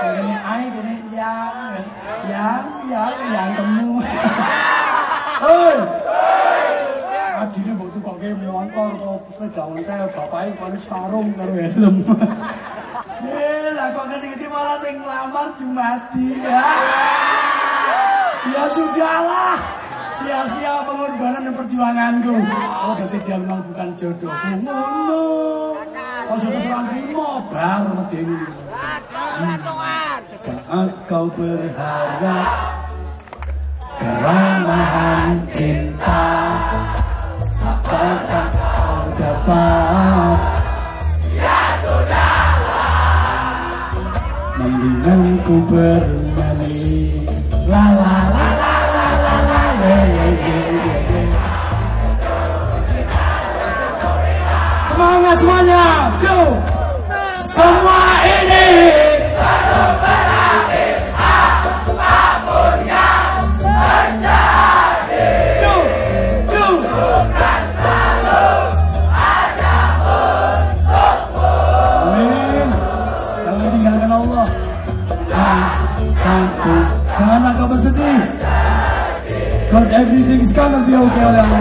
Ini ai ini yang yang yang yang temu. Hei. Adine mbok tukoke motor to sepeda ontel bapake kok sarung karo helm. Eh lah kok ngerti-ngerti malah sing lamar Jumati ya. Ya sudahlah. Sia-sia pengorbanan dan perjuanganku. Oh, berarti dia memang bukan jodohku. Ngono. Jodoh seorang terima. Bar medeni. Saat kau berharap keramahan cinta Apakah kau dapat Ya sudahlah la la la la la Semangat semuanya. Go. Semua ini. Go. Go. Amin. Jangan tinggalkan Allah. Janganlah kau bersedih. Cause everything is gonna be okay oleh Allah.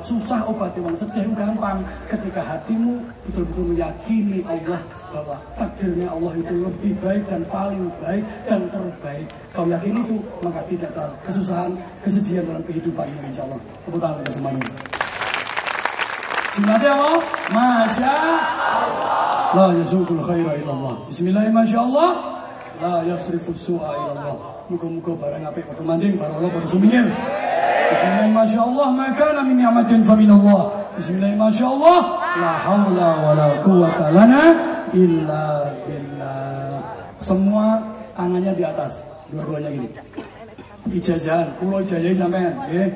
Obat susah, obat yang sedih gampang Ketika hatimu betul-betul meyakini Allah Bahwa takdirnya Allah itu lebih baik dan paling baik dan terbaik Kau yakin itu maka tidak ada kesusahan, kesedihan dalam kehidupanmu insya Allah Tepuk tangan kita semuanya Jimatnya apa? Masya Allah. La yasuqul khaira illallah. Bismillahirrahmanirrahim. Masya Allah. La yasrifu su'a illallah. Muka-muka barang apik pada mancing, barang Allah pada sumingir. Bismillahirrahmanirrahim. Masya Allah. Maka min ni'matin faminallah. Bismillahirrahmanirrahim. Masya Allah. La hawla wa quwata lana illa billah. Semua tangannya di atas, dua-duanya gini. Ijazahan, kulo ijazahi sampean, nggih.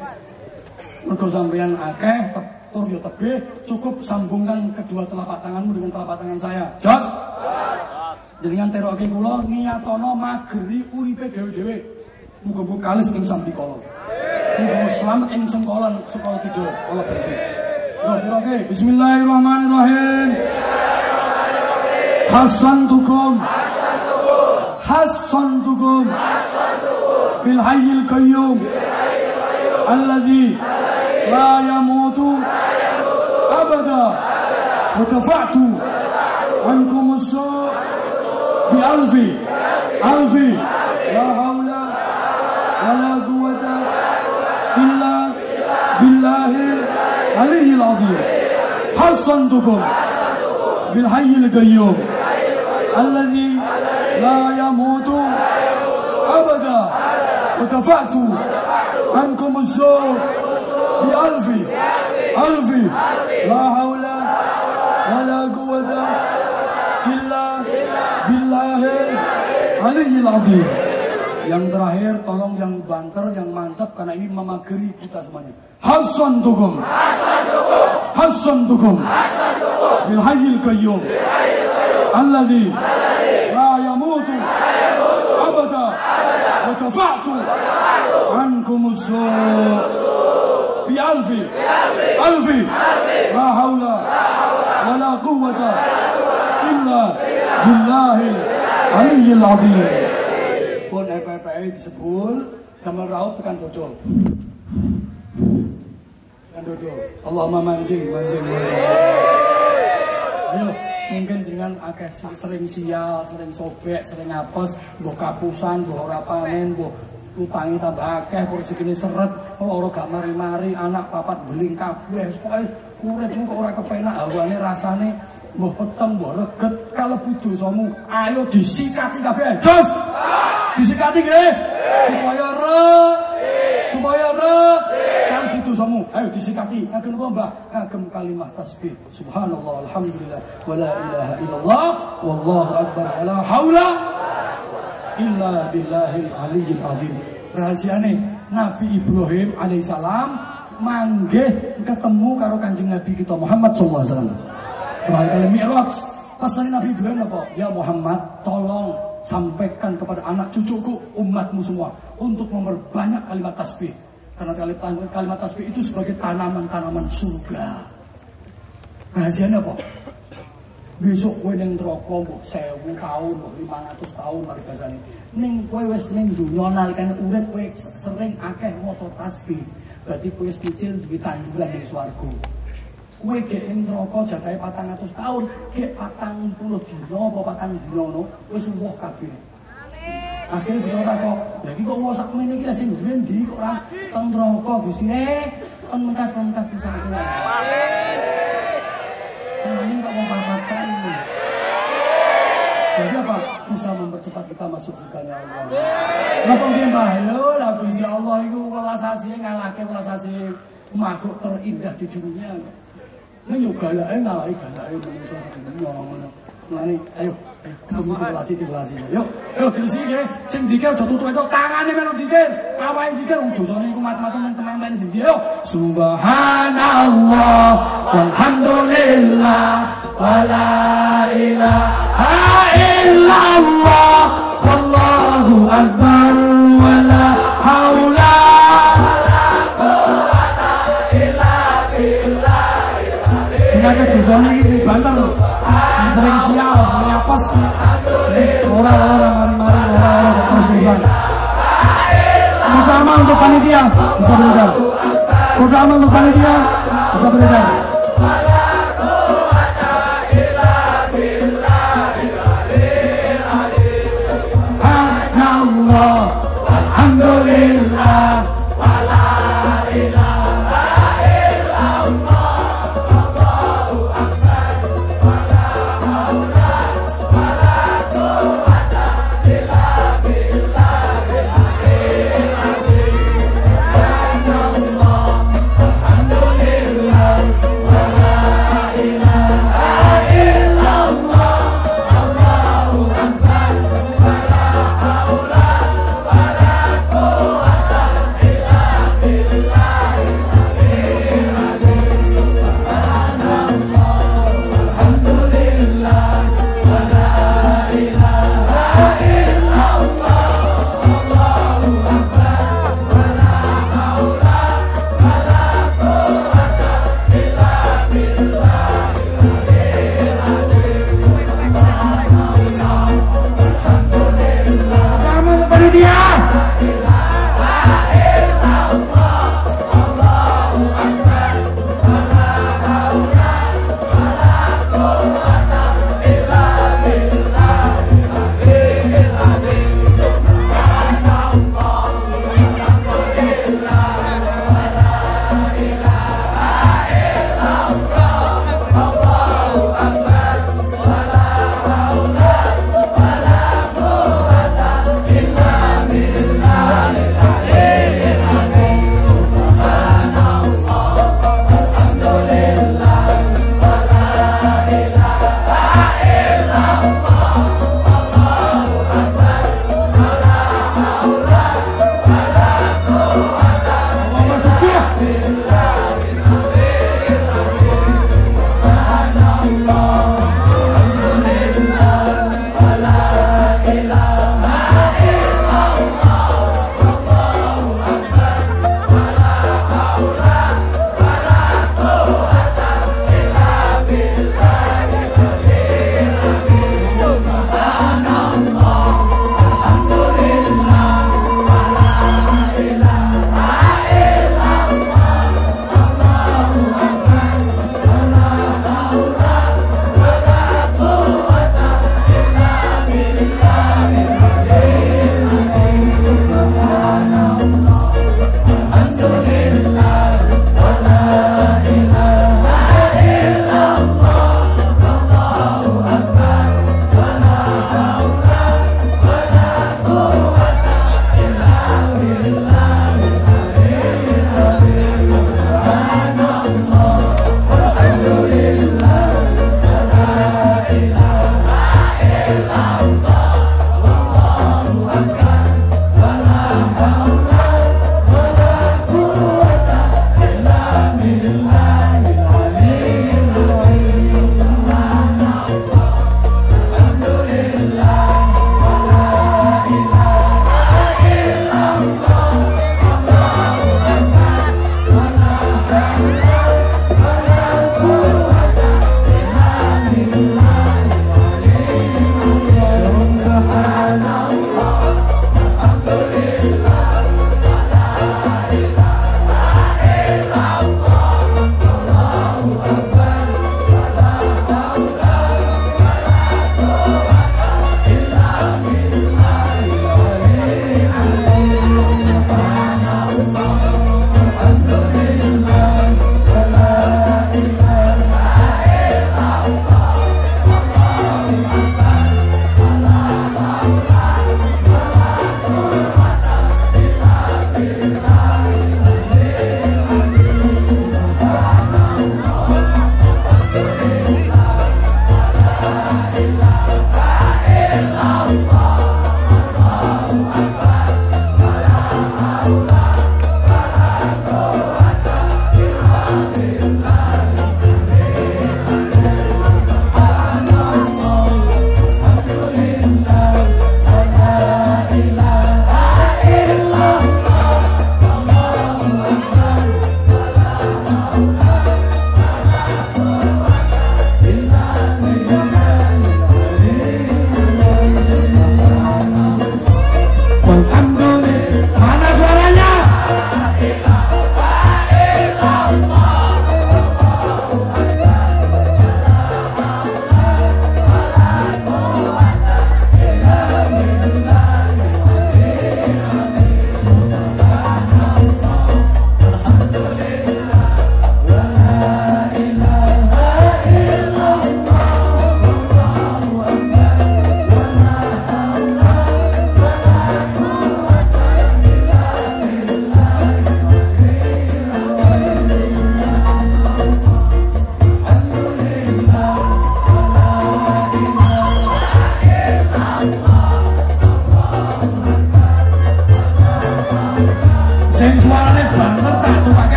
Mergo sampean akeh tur yo tebih, cukup sambungkan kedua telapak tanganmu dengan telapak tangan saya. Jos. Jenengan teroke kula niyatono mageri uripe dhewe-dhewe. Muga-muga kalis ing sambikala. Muga selamat ing sengkolan sekolah tidur kala berhenti. Yo teroke bismillahirrahmanirrahim. Hasantukum Hasantukum bil hayyil qayyum. Alladhi la yamutu abada. Wa dafa'tu ankum as-su' bi alfi. Alfi. La azim hasantukum bil hayyil qayyum الذي لا يموت أبدا؟ ودفعت عنكم السوء بألف ألف. لا حول ولا قوة إلا بالله العلي العظيم. Yang terakhir tolong yang banter, yang mantap karena ini memageri kita semuanya. Hasan dugum. Hasan dugum. Hasan dugum. Hasan dugum. Bil hayyil qayyum. Bil qayyum. Alladhi la yamutu abada. Wa tafa'tu ankum az-zur. Bi alfi. Alfi. La haula wa la quwwata illa Billahi aliyyil azim pun EPPI disebut gambar raut tekan bocor tekan bocor Allahumma manjing manjing manjing ayo mungkin dengan si- sering sial, sering sobek, sering apes, mbok kapusan, mbok ora panen, mbok utangi tambah akeh, rezekine seret, loro gak mari-mari, anak papat beling kabeh, pokoke uripmu kok ora kepenak hawane rasane mbok peteng, mbok reget, kalebu dosamu, ayo disikati kabeh. Jos! Disikati nggih. Supaya re supaya re kan itu samu. Ayo disikati ngagem apa mbah ngagem kalimat tasbih. Subhanallah alhamdulillah. Wala ilaha illallah. Wallahu akbar. Wala haula illa billahil aliyyil azim. Rahasiane Nabi Ibrahim alaihissalam manggih ketemu karo kanjeng Nabi kita Muhammad sallallahu alaihi wasallam. Mi'raj. Pesan Nabi Ibrahim apa? Ya Muhammad tolong sampaikan kepada anak cucuku umatmu semua untuk memperbanyak kalimat tasbih. Karena kalimat, kalimat tasbih itu sebagai tanaman-tanaman surga. Rahasianya apa? Besok kowe ning neraka mbok 1000 tahun mbok 500 tahun mari bahasane. Ning kowe wis ning dunya nalikane urip kowe sering akeh maca tasbih. Berarti kowe wis kecil duwe tanduran ning swarga kowe gek ning neraka jadahe 400 tahun gek 40 dina apa 4 dina ngono wis woh kabeh. Akhirnya bisa takok lagi kok wong sak meneh iki? Lha sing duwe ndi kok ora teng neraka Gusti? Eh kon mentas-mentas bisa kuwi Senangin kok mau papakan Jadi apa? Bisa mempercepat kita masuk surganya Allah. Kenapa dia mbah? Yo lah Gusti Allah itu welas asih ngalahke welas asih. Makhluk terindah di dunia. 那有可能，哎，那有可能，哎，我说，我我呢，哪里，哎呦。Subhanallah, walhamdulillah, wala ilaha illallah, wallahu akbar. Dosanya ini banter Yang sering sial, sering apes Ora-ora, mari-mari, ora-ora Terus berusaha Kode amal untuk panitia Bisa beredar. Amal untuk panitia Bisa beredar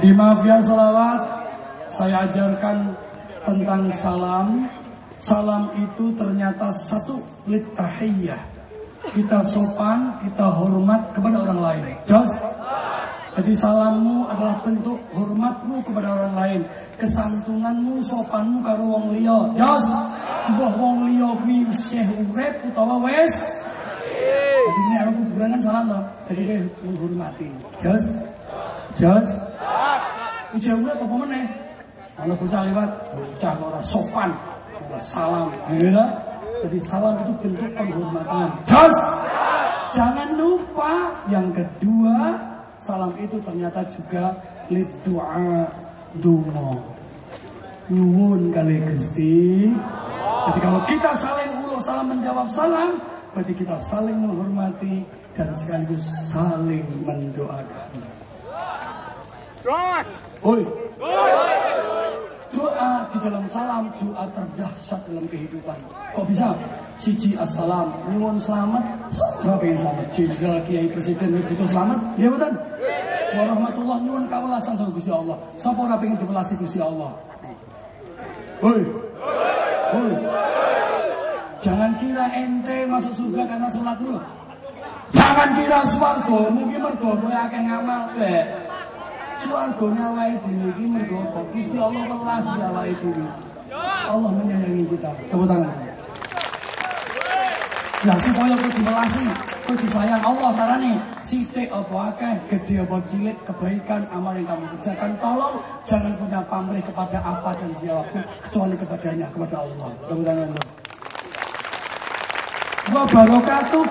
Di Mafia Salawat saya ajarkan tentang salam. Salam itu ternyata satu litahiyah. Kita sopan, kita hormat kepada orang lain. Jos? Jadi salammu adalah bentuk hormatmu kepada orang lain. Kesantunanmu, sopanmu karo wong liya. Jos? Mbah wong liya kuwi isih urip utawa wis jadi ini aku kuburan kan salam toh. Jadi kayak menghormati. Jos? Jos? Gue apa meneh? Kalau bocah lewat, bocah orang sopan, salam, ya Jadi salam itu bentuk penghormatan. Jos! Jangan lupa yang kedua, salam itu ternyata juga lid doa dungo. Nyuwun kali Gusti. Jadi kalau kita saling ulo salam menjawab salam, berarti kita saling menghormati dan sekaligus saling mendoakan. Oi. Doa di dalam salam, doa terdahsyat dalam kehidupan. Kok bisa? Siji assalam, nyuwun selamat, siapa pengen selamat? Jenderal Kiai Presiden butuh selamat, ya betul? Warahmatullah nyuwun kawelasan sama Gusti Allah. Siapa ora pengen diwelasi Gusti Allah? Hoi. Hoi. Jangan kira ente masuk surga karena sholatmu. Jangan kira swarga mungkin mergo kowe akeh ngamal. Lek Suarganya awake dhewe iki mergo apa? Gusti Allah welas di awake dhewe. Allah menyayangi kita. Tepuk tangan. Nah supaya kowe diwelasi, kowe disayang Allah carane sithik apa akeh, gede apa cilik kebaikan amal yang kamu kerjakan tolong jangan punya pamrih kepada apa dan siapa pun kecuali kepadanya kepada Allah. Tepuk tangan. Wa barakatuh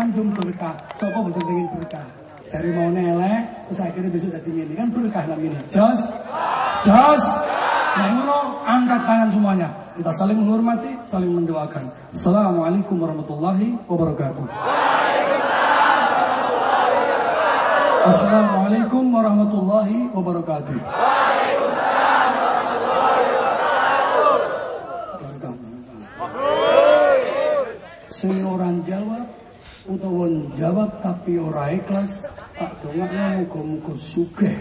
antum berkah. Sapa betul pengen berkah? Dari mau nelek, terus akhirnya besok jadi ini kan berkah namanya. Jos, jos. Nah ngono angkat tangan semuanya. Kita saling menghormati, saling mendoakan. Assalamualaikum warahmatullahi wabarakatuh. Assalamualaikum warahmatullahi wabarakatuh. Barakah, barakah. Sing orang jawab utawa jawab tapi ora ikhlas tak dongakno muga-muga sugih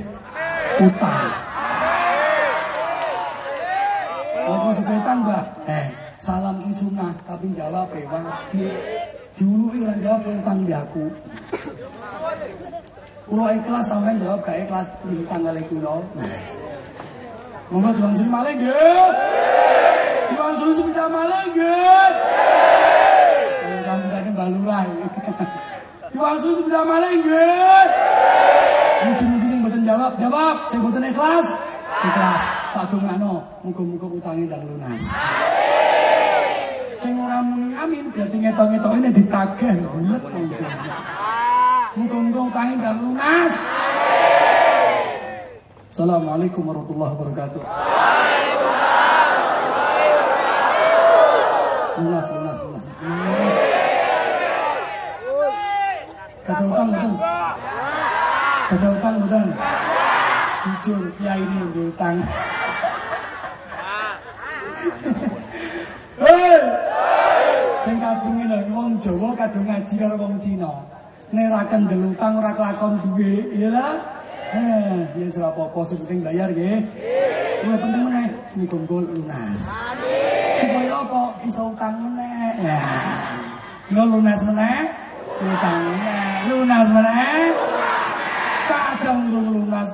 utang apa utang Mbah eh salam ki sunah tapi jawab e wajib dulu ora jawab utang di aku Kulo ikhlas sampean jawab gak ikhlas di tanggal kulo. Monggo Tuhan sing malih nggih. Tuhan sing sepeda malih nggih. Sampeyan balurah. Sing sepeda malih nggih. Mungkin-mungkin sing mboten jawab, jawab. Sing mboten ikhlas, ikhlas. Tak dongakno, muga-muga utange ndang lunas. Sing ora muni amin berarti ngetok-ngetok ini ditagih bulet langsung. Muga-muga utange ndang lunas. Assalamualaikum warahmatullahi wabarakatuh. Lunas, lunas, lunas. Kata utang betul. Kata utang betul. Jujur, ya ini yang diutang. Hei! Sing kadung lho wong Jawa kadung ngaji karo wong Cina. Nek ra kendel utang ora kelakon duwe, ya lah. Eh, ya ora apa-apa sing penting bayar nggih. Luwih penting meneh muga lunas. Supaya apa? Bisa utang meneh. Ya. Lunas meneh, utang meneh. Lunas meneh. Kadang belum lunas.